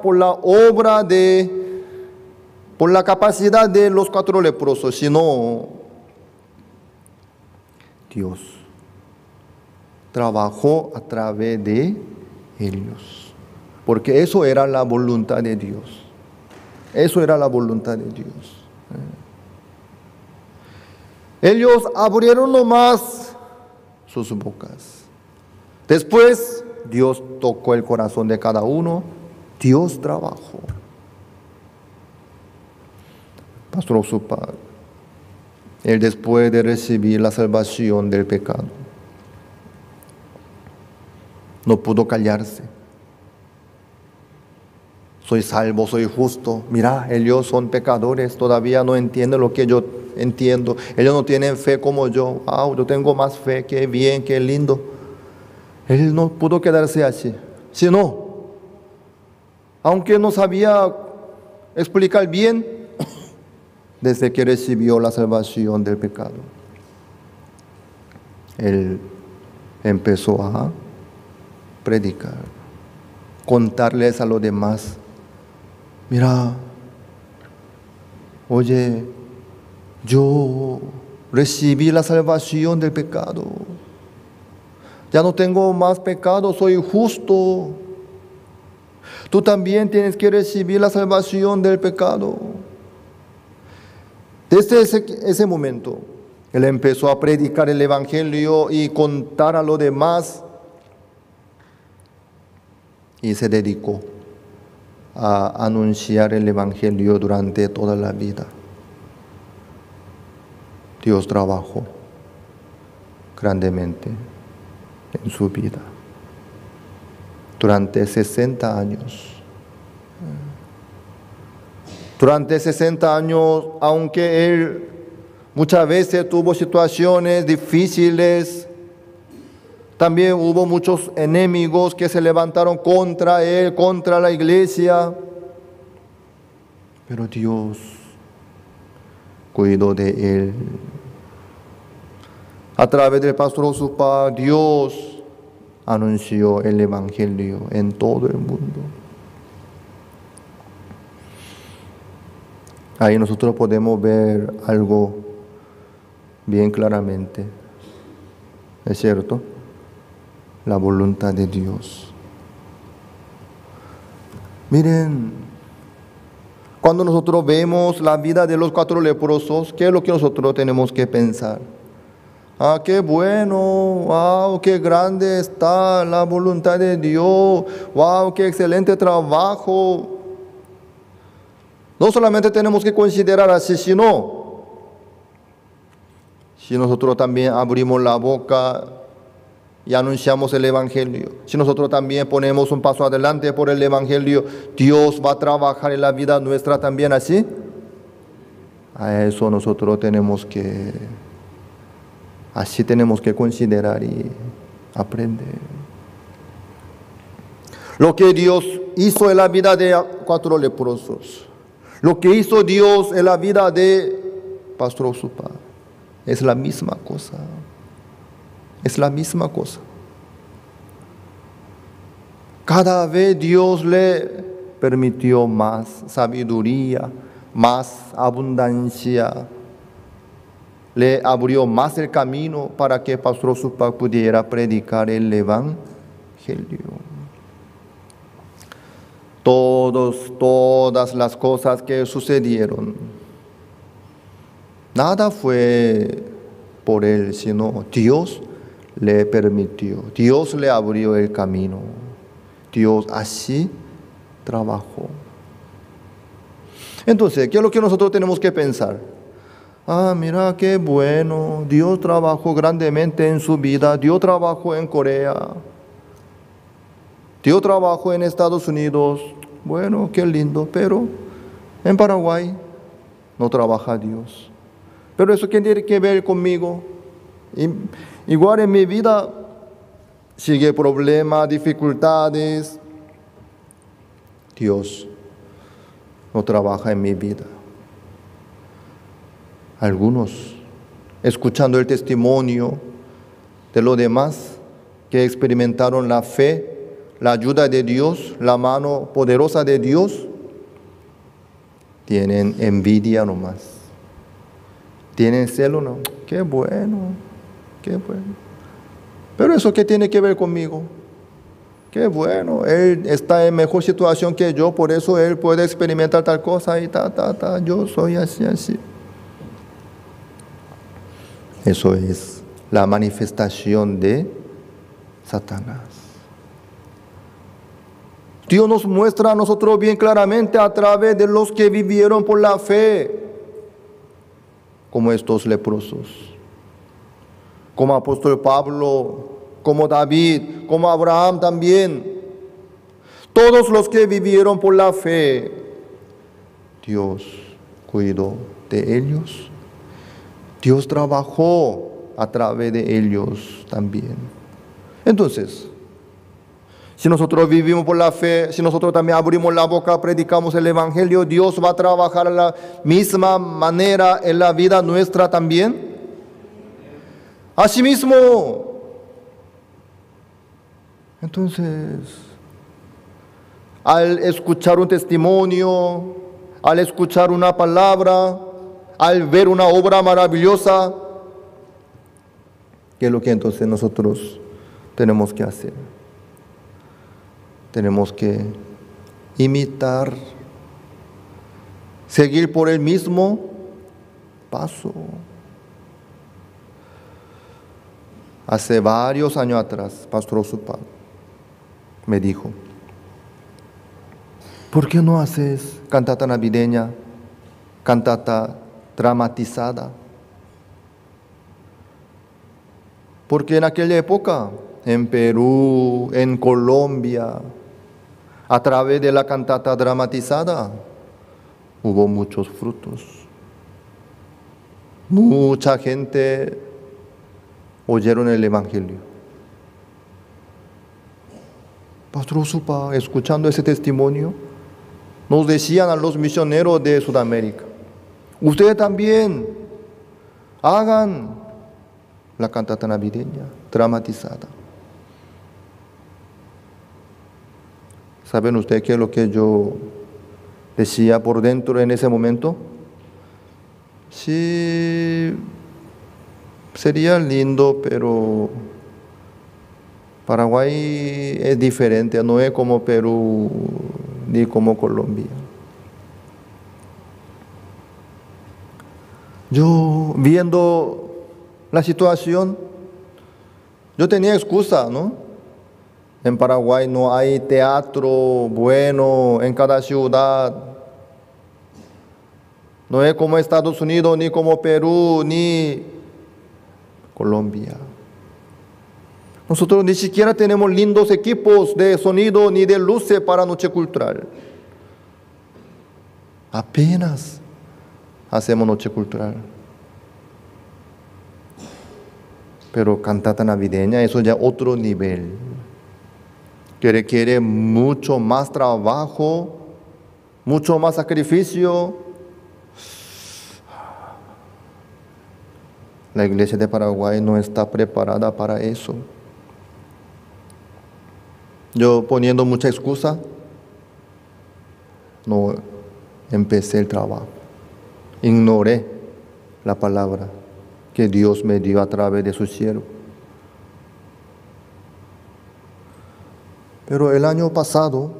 por la obra de, por la capacidad de los cuatro leprosos, sino Dios trabajó a través de ellos porque eso era la voluntad de Dios. Eso era la voluntad de Dios. Ellos abrieron nomás sus bocas. Después Dios tocó el corazón de cada uno. Dios trabajó. Pastor padre. él después de recibir la salvación del pecado, no pudo callarse soy salvo, soy justo. Mira, ellos son pecadores, todavía no entienden lo que yo entiendo. Ellos no tienen fe como yo. Wow, yo tengo más fe, qué bien, qué lindo. Él no pudo quedarse así. Si no, aunque no sabía explicar bien, desde que recibió la salvación del pecado, él empezó a predicar, contarles a los demás mira, oye, yo recibí la salvación del pecado. Ya no tengo más pecado, soy justo. Tú también tienes que recibir la salvación del pecado. Desde ese, ese momento, él empezó a predicar el Evangelio y contar a los demás y se dedicó a anunciar el Evangelio durante toda la vida. Dios trabajó grandemente en su vida durante 60 años. Durante 60 años, aunque él muchas veces tuvo situaciones difíciles, también hubo muchos enemigos que se levantaron contra él, contra la iglesia. Pero Dios cuidó de él. A través del pastor Osupa, Dios anunció el Evangelio en todo el mundo. Ahí nosotros podemos ver algo bien claramente. ¿Es cierto? La voluntad de Dios. Miren, cuando nosotros vemos la vida de los cuatro leprosos, ¿qué es lo que nosotros tenemos que pensar? Ah, qué bueno, wow, qué grande está la voluntad de Dios, wow, qué excelente trabajo. No solamente tenemos que considerar así, sino si nosotros también abrimos la boca y anunciamos el Evangelio. Si nosotros también ponemos un paso adelante por el Evangelio, Dios va a trabajar en la vida nuestra también así. A eso nosotros tenemos que, así tenemos que considerar y aprender. Lo que Dios hizo en la vida de cuatro leprosos, lo que hizo Dios en la vida de Pastor Supa, es la misma cosa. Es la misma cosa. Cada vez Dios le permitió más sabiduría, más abundancia. Le abrió más el camino para que Pastor Supa pudiera predicar el Evangelio. Todos, todas las cosas que sucedieron, nada fue por él, sino Dios le permitió. Dios le abrió el camino. Dios así trabajó. Entonces, ¿qué es lo que nosotros tenemos que pensar? Ah, mira qué bueno, Dios trabajó grandemente en su vida, Dios trabajó en Corea, Dios trabajó en Estados Unidos, bueno, qué lindo, pero en Paraguay no trabaja Dios. Pero eso tiene que ver conmigo. Igual en mi vida sigue problemas, dificultades. Dios no trabaja en mi vida. Algunos, escuchando el testimonio de los demás que experimentaron la fe, la ayuda de Dios, la mano poderosa de Dios, tienen envidia nomás. Tienen celo, no. Qué bueno, qué bueno. Pero eso qué tiene que ver conmigo? Qué bueno, él está en mejor situación que yo, por eso él puede experimentar tal cosa y ta, ta, ta. Yo soy así, así. Eso es la manifestación de Satanás. Dios nos muestra a nosotros bien claramente a través de los que vivieron por la fe, como estos leprosos, como apóstol Pablo, como David, como Abraham también. Todos los que vivieron por la fe, Dios cuidó de ellos. Dios trabajó a través de ellos también. Entonces, si nosotros vivimos por la fe, si nosotros también abrimos la boca, predicamos el Evangelio, Dios va a trabajar de la misma manera en la vida nuestra también. Asimismo, entonces, al escuchar un testimonio, al escuchar una palabra, al ver una obra maravillosa, ¿qué es lo que entonces nosotros tenemos que hacer? tenemos que imitar, seguir por el mismo paso. Hace varios años atrás, Pastor Osupa me dijo, ¿por qué no haces cantata navideña, cantata dramatizada? Porque en aquella época, en Perú, en Colombia, a través de la cantata dramatizada hubo muchos frutos. Mucha gente oyeron el Evangelio. Pastor Usupa, escuchando ese testimonio, nos decían a los misioneros de Sudamérica, ustedes también hagan la cantata navideña dramatizada. ¿Saben ustedes qué es lo que yo decía por dentro en ese momento? Sí, sería lindo, pero Paraguay es diferente, no es como Perú ni como Colombia. Yo viendo la situación, yo tenía excusa, ¿no? En Paraguay no hay teatro bueno en cada ciudad. No es como Estados Unidos, ni como Perú, ni Colombia. Nosotros ni siquiera tenemos lindos equipos de sonido ni de luces para noche cultural. Apenas hacemos noche cultural. Pero cantata navideña, eso ya otro nivel que requiere mucho más trabajo, mucho más sacrificio. La iglesia de Paraguay no está preparada para eso. Yo poniendo mucha excusa, no empecé el trabajo. Ignoré la palabra que Dios me dio a través de su cielo. Pero el año pasado,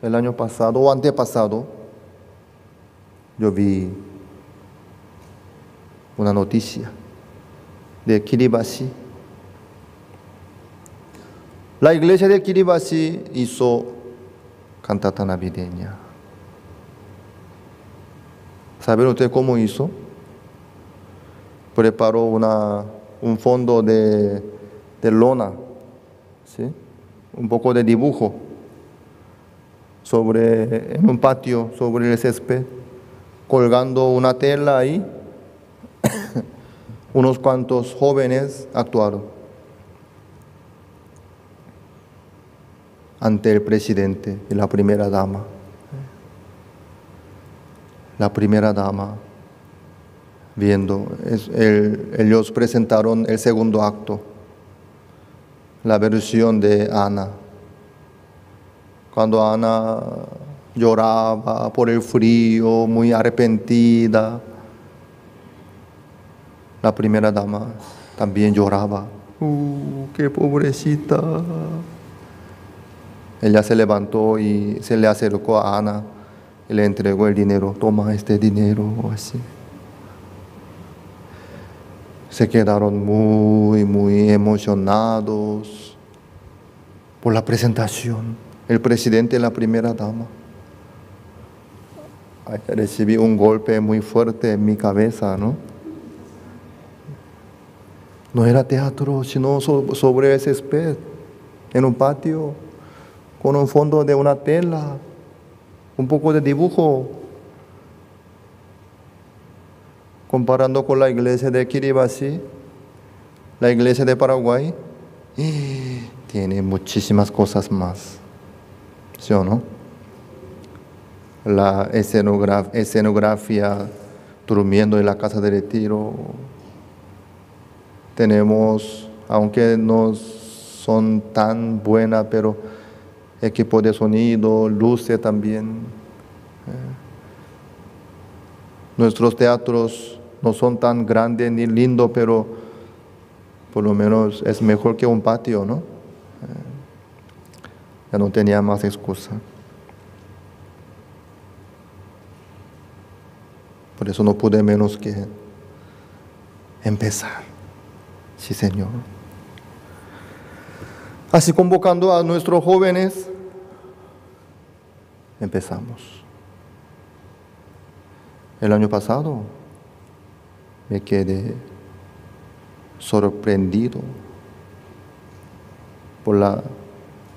el año pasado o antepasado, yo vi una noticia de Kiribati. La iglesia de Kiribati hizo cantata navideña. ¿Saben ustedes cómo hizo? Preparó una, un fondo de, de lona, ¿sí? un poco de dibujo sobre, en un patio sobre el césped, colgando una tela ahí unos cuantos jóvenes actuaron ante el presidente y la primera dama. La primera dama viendo, ellos presentaron el segundo acto, la versión de Ana. Cuando Ana lloraba por el frío, muy arrepentida, la primera dama también lloraba. ¡Uh, qué pobrecita! Ella se levantó y se le acercó a Ana y le entregó el dinero. Toma este dinero, así. Se quedaron muy, muy emocionados por la presentación. El presidente y la primera dama. Recibí un golpe muy fuerte en mi cabeza, ¿no? No era teatro, sino sobre ese césped, en un patio, con un fondo de una tela, un poco de dibujo, comparando con la iglesia de Kiribati, la iglesia de Paraguay, tiene muchísimas cosas más. ¿Sí o no? La escenografía durmiendo en la casa de retiro, tenemos, aunque no son tan buenas, pero equipo de sonido, luces también. Eh, nuestros teatros no son tan grandes ni lindos, pero por lo menos es mejor que un patio, ¿no? Eh, ya no tenía más excusa. Por eso no pude menos que empezar. Sí, Señor. Así convocando a nuestros jóvenes, empezamos. El año pasado me quedé sorprendido por, la,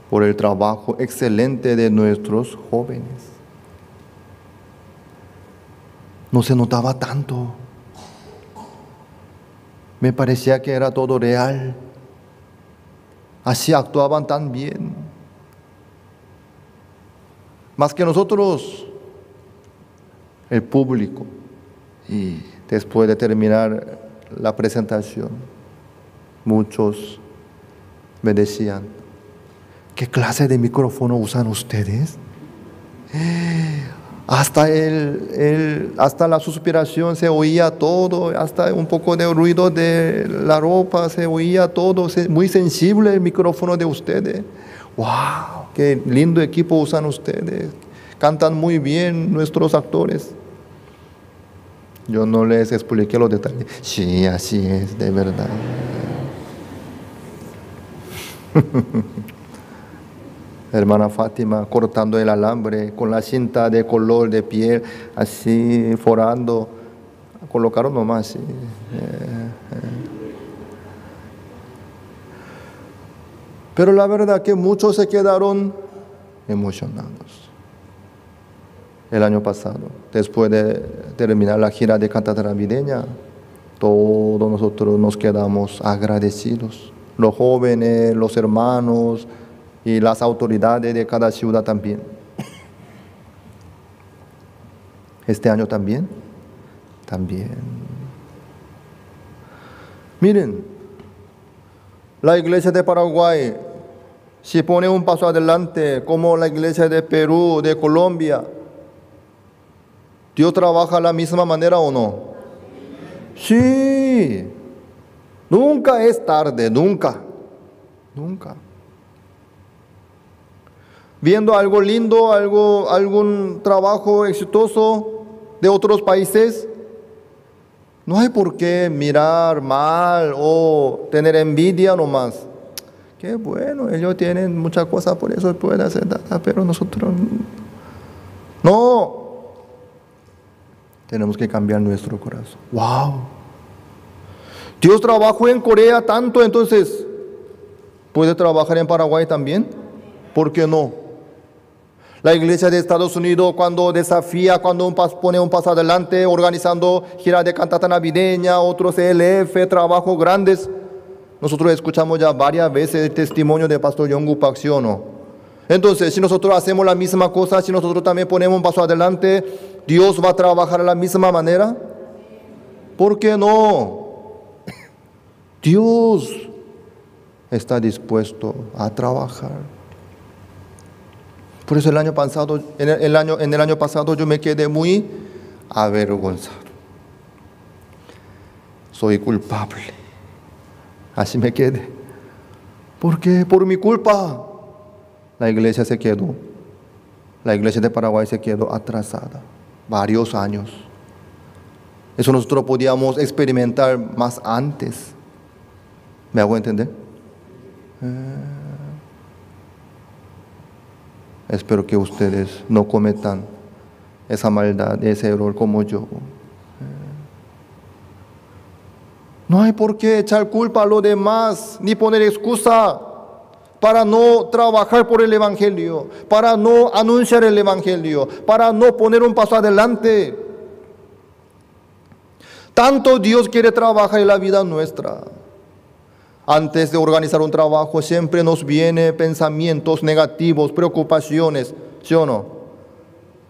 por el trabajo excelente de nuestros jóvenes. No se notaba tanto me parecía que era todo real. Así actuaban tan bien. Más que nosotros, el público. Y después de terminar la presentación, muchos me decían, ¿qué clase de micrófono usan ustedes? Hasta, el, hasta la suspiración se oía todo, hasta un poco de ruido de la ropa se oía todo, muy sensible el micrófono de ustedes. ¡Wow! ¡Qué lindo equipo usan ustedes! Cantan muy bien nuestros actores. Yo no les expliqué los detalles. Sí, así es, de verdad. hermana Fátima cortando el alambre con la cinta de color de piel, así forando, colocaron nomás. Eh, eh. Pero la verdad que muchos se quedaron emocionados. El año pasado, después de terminar la gira de cantata navideña, todos nosotros nos quedamos agradecidos. Los jóvenes, los hermanos, y las autoridades de cada ciudad también. Este año también, también. Miren, la iglesia de Paraguay si pone un paso adelante como la iglesia de Perú, de Colombia. ¿Dios trabaja de la misma manera o no? Sí. Nunca es tarde, nunca. Nunca viendo algo lindo, algo, algún trabajo exitoso de otros países, no hay por qué mirar mal o tener envidia nomás. Qué bueno, ellos tienen muchas cosas, por eso pueden hacer nada, pero nosotros no. Tenemos que cambiar nuestro corazón. ¡Wow! Dios trabajó en Corea tanto, entonces, ¿puede trabajar en Paraguay también? ¿Por qué no? La iglesia de Estados Unidos cuando desafía, cuando un pas- pone un paso adelante, organizando gira de cantata navideña, otros ELF, trabajos grandes. Nosotros escuchamos ya varias veces el testimonio del pastor Yongu Pak, ¿sí o no? Entonces, si nosotros hacemos la misma cosa, si nosotros también ponemos un paso adelante, Dios va a trabajar de la misma manera. ¿Por qué no? Dios está dispuesto a trabajar. Por eso el año pasado, en el, año, en el año pasado yo me quedé muy avergonzado. Soy culpable. Así me quedé. ¿Por qué? Por mi culpa. La iglesia se quedó. La iglesia de Paraguay se quedó atrasada. Varios años. Eso nosotros podíamos experimentar más antes. ¿Me hago entender? Espero que ustedes no cometan esa maldad, ese error como yo. No hay por qué echar culpa a los demás, ni poner excusa para no trabajar por el Evangelio, para no anunciar el Evangelio, para no poner un paso adelante. Tanto Dios quiere trabajar en la vida nuestra. Antes de organizar un trabajo siempre nos vienen pensamientos negativos, preocupaciones, ¿sí o no?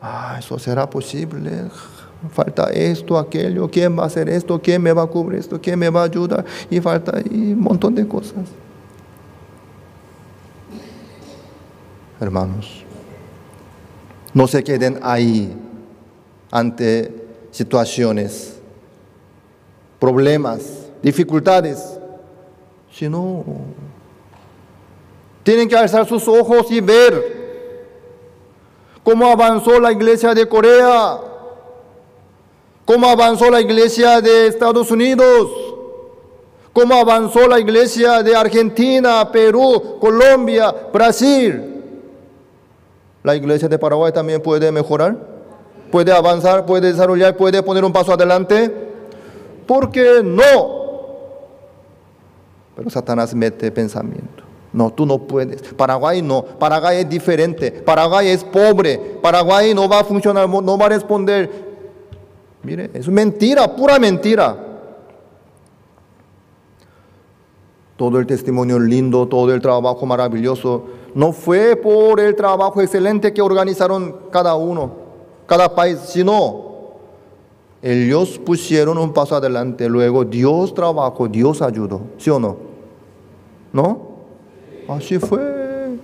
Ah, eso será posible. Falta esto, aquello, ¿quién va a hacer esto? ¿Quién me va a cubrir esto? ¿Quién me va a ayudar? Y falta y un montón de cosas. Hermanos, no se queden ahí ante situaciones, problemas, dificultades sino tienen que alzar sus ojos y ver cómo avanzó la iglesia de Corea, cómo avanzó la iglesia de Estados Unidos, cómo avanzó la iglesia de Argentina, Perú, Colombia, Brasil. La iglesia de Paraguay también puede mejorar, puede avanzar, puede desarrollar, puede poner un paso adelante. ¿Por qué no? Pero Satanás mete pensamiento. No, tú no puedes. Paraguay no. Paraguay es diferente. Paraguay es pobre. Paraguay no va a funcionar, no va a responder. Mire, es mentira, pura mentira. Todo el testimonio lindo, todo el trabajo maravilloso, no fue por el trabajo excelente que organizaron cada uno, cada país, sino ellos pusieron un paso adelante, luego Dios trabajó, Dios ayudó, ¿sí o no? ¿No? Así fue.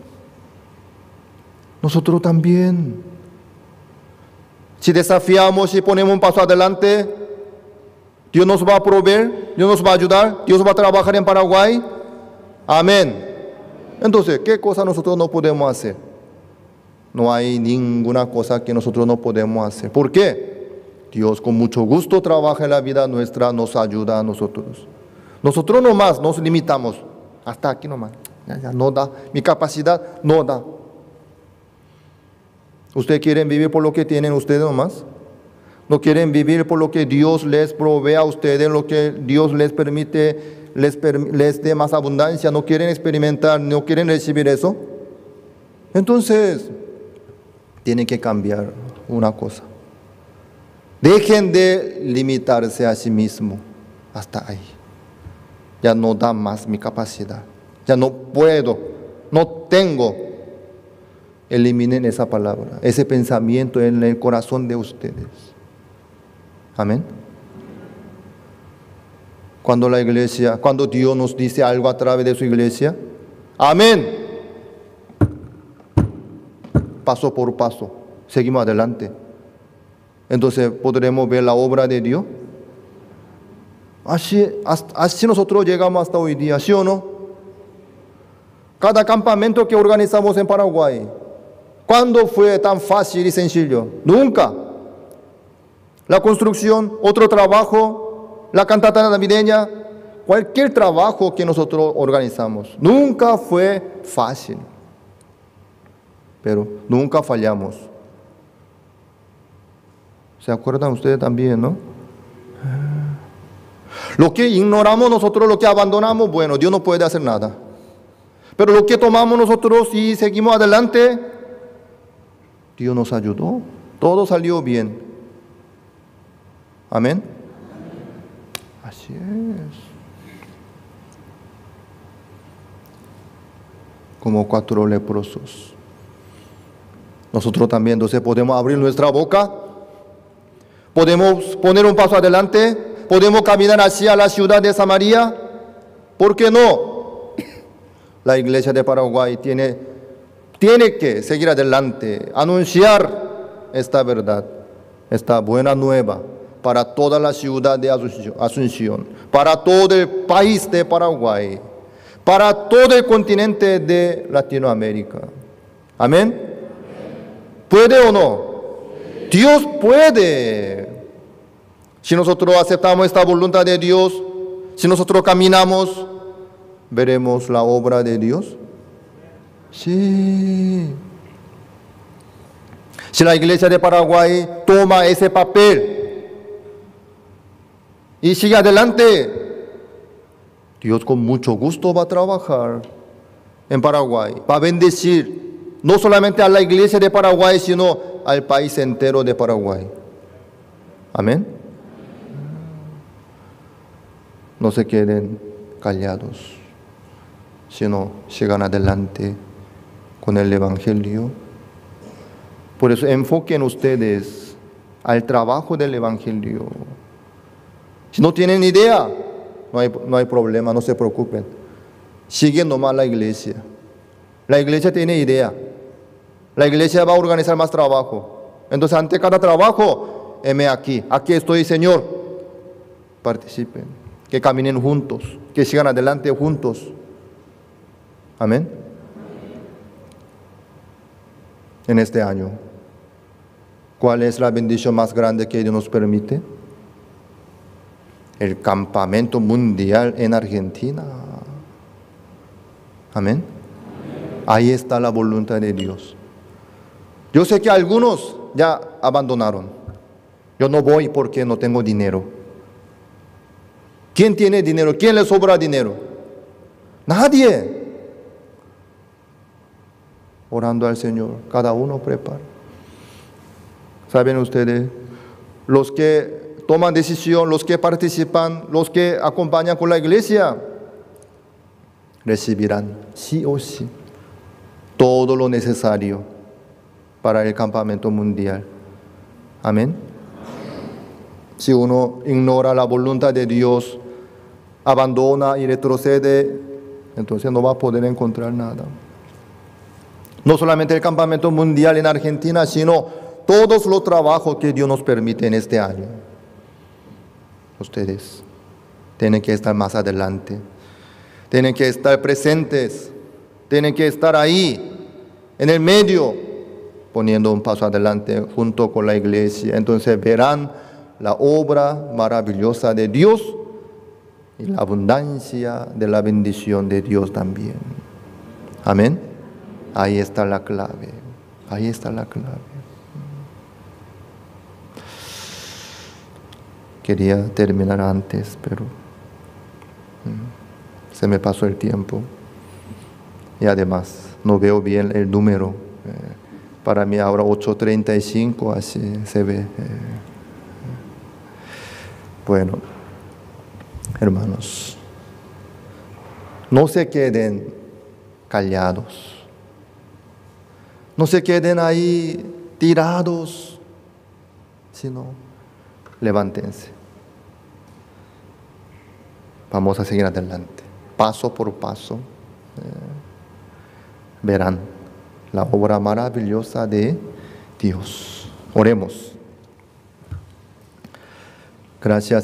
Nosotros también. Si desafiamos y ponemos un paso adelante, Dios nos va a proveer, Dios nos va a ayudar, Dios va a trabajar en Paraguay. Amén. Entonces, ¿qué cosa nosotros no podemos hacer? No hay ninguna cosa que nosotros no podemos hacer. ¿Por qué? Dios con mucho gusto trabaja en la vida nuestra, nos ayuda a nosotros. Nosotros nomás nos limitamos. Hasta aquí nomás. Ya, no da. Mi capacidad no da. ¿Ustedes quieren vivir por lo que tienen ustedes nomás? ¿No quieren vivir por lo que Dios les provee a ustedes, lo que Dios les permite, les, les dé más abundancia? ¿No quieren experimentar, no quieren recibir eso? Entonces, tienen que cambiar una cosa. Dejen de limitarse a sí mismo hasta ahí. Ya no da más mi capacidad. Ya no puedo. No tengo. Eliminen esa palabra, ese pensamiento en el corazón de ustedes. Amén. Cuando la iglesia, cuando Dios nos dice algo a través de su iglesia, amén. Paso por paso, seguimos adelante. Entonces podremos ver la obra de Dios. Así, así nosotros llegamos hasta hoy día, ¿sí o no? Cada campamento que organizamos en Paraguay, ¿cuándo fue tan fácil y sencillo? Nunca. La construcción, otro trabajo, la cantata navideña, cualquier trabajo que nosotros organizamos, nunca fue fácil. Pero nunca fallamos. ¿Se acuerdan ustedes también, no? Lo que ignoramos nosotros, lo que abandonamos, bueno, Dios no puede hacer nada. Pero lo que tomamos nosotros y seguimos adelante, Dios nos ayudó. Todo salió bien. Amén. Así es. Como cuatro leprosos. Nosotros también entonces podemos abrir nuestra boca. Podemos poner un paso adelante. Podemos caminar hacia la ciudad de Samaria. ¿Por qué no? La iglesia de Paraguay tiene, tiene que seguir adelante, anunciar esta verdad, esta buena nueva para toda la ciudad de Asunción, para todo el país de Paraguay, para todo el continente de Latinoamérica. Amén. ¿Puede o no? Dios puede. Si nosotros aceptamos esta voluntad de Dios, si nosotros caminamos, veremos la obra de Dios. Sí. Si la iglesia de Paraguay toma ese papel y sigue adelante. Dios con mucho gusto va a trabajar en Paraguay, va a bendecir no solamente a la iglesia de Paraguay, sino al país entero de Paraguay. Amén. No se queden callados, sino sigan adelante con el Evangelio. Por eso enfoquen ustedes al trabajo del Evangelio. Si no tienen idea, no hay, no hay problema, no se preocupen. Siguen nomás la iglesia. La iglesia tiene idea. La iglesia va a organizar más trabajo. Entonces, ante cada trabajo, heme aquí. Aquí estoy, Señor. Participen. Que caminen juntos. Que sigan adelante juntos. Amén. En este año. ¿Cuál es la bendición más grande que Dios nos permite? el campamento mundial en Argentina. Amén. Ahí está la voluntad de Dios. Yo sé que algunos ya abandonaron. Yo no voy porque no tengo dinero. ¿Quién tiene dinero? ¿Quién le sobra dinero? Nadie. Orando al Señor, cada uno prepara. ¿Saben ustedes? Los que toman decisión, los que participan, los que acompañan con la iglesia, recibirán sí o sí todo lo necesario para el campamento mundial. Amén. Si uno ignora la voluntad de Dios, abandona y retrocede, entonces no va a poder encontrar nada. No solamente el campamento mundial en Argentina, sino todos los trabajos que Dios nos permite en este año ustedes tienen que estar más adelante, tienen que estar presentes, tienen que estar ahí, en el medio, poniendo un paso adelante junto con la iglesia. Entonces verán la obra maravillosa de Dios y la abundancia de la bendición de Dios también. Amén. Ahí está la clave. Ahí está la clave. Quería terminar antes, pero mm, se me pasó el tiempo. Y además, no veo bien el número. Eh, para mí ahora 8.35, así se ve. Eh. Bueno, hermanos, no se queden callados. No se queden ahí tirados, sino levántense. Vamos a seguir adelante, paso por paso. Eh, verán la obra maravillosa de Dios. Oremos. Gracias.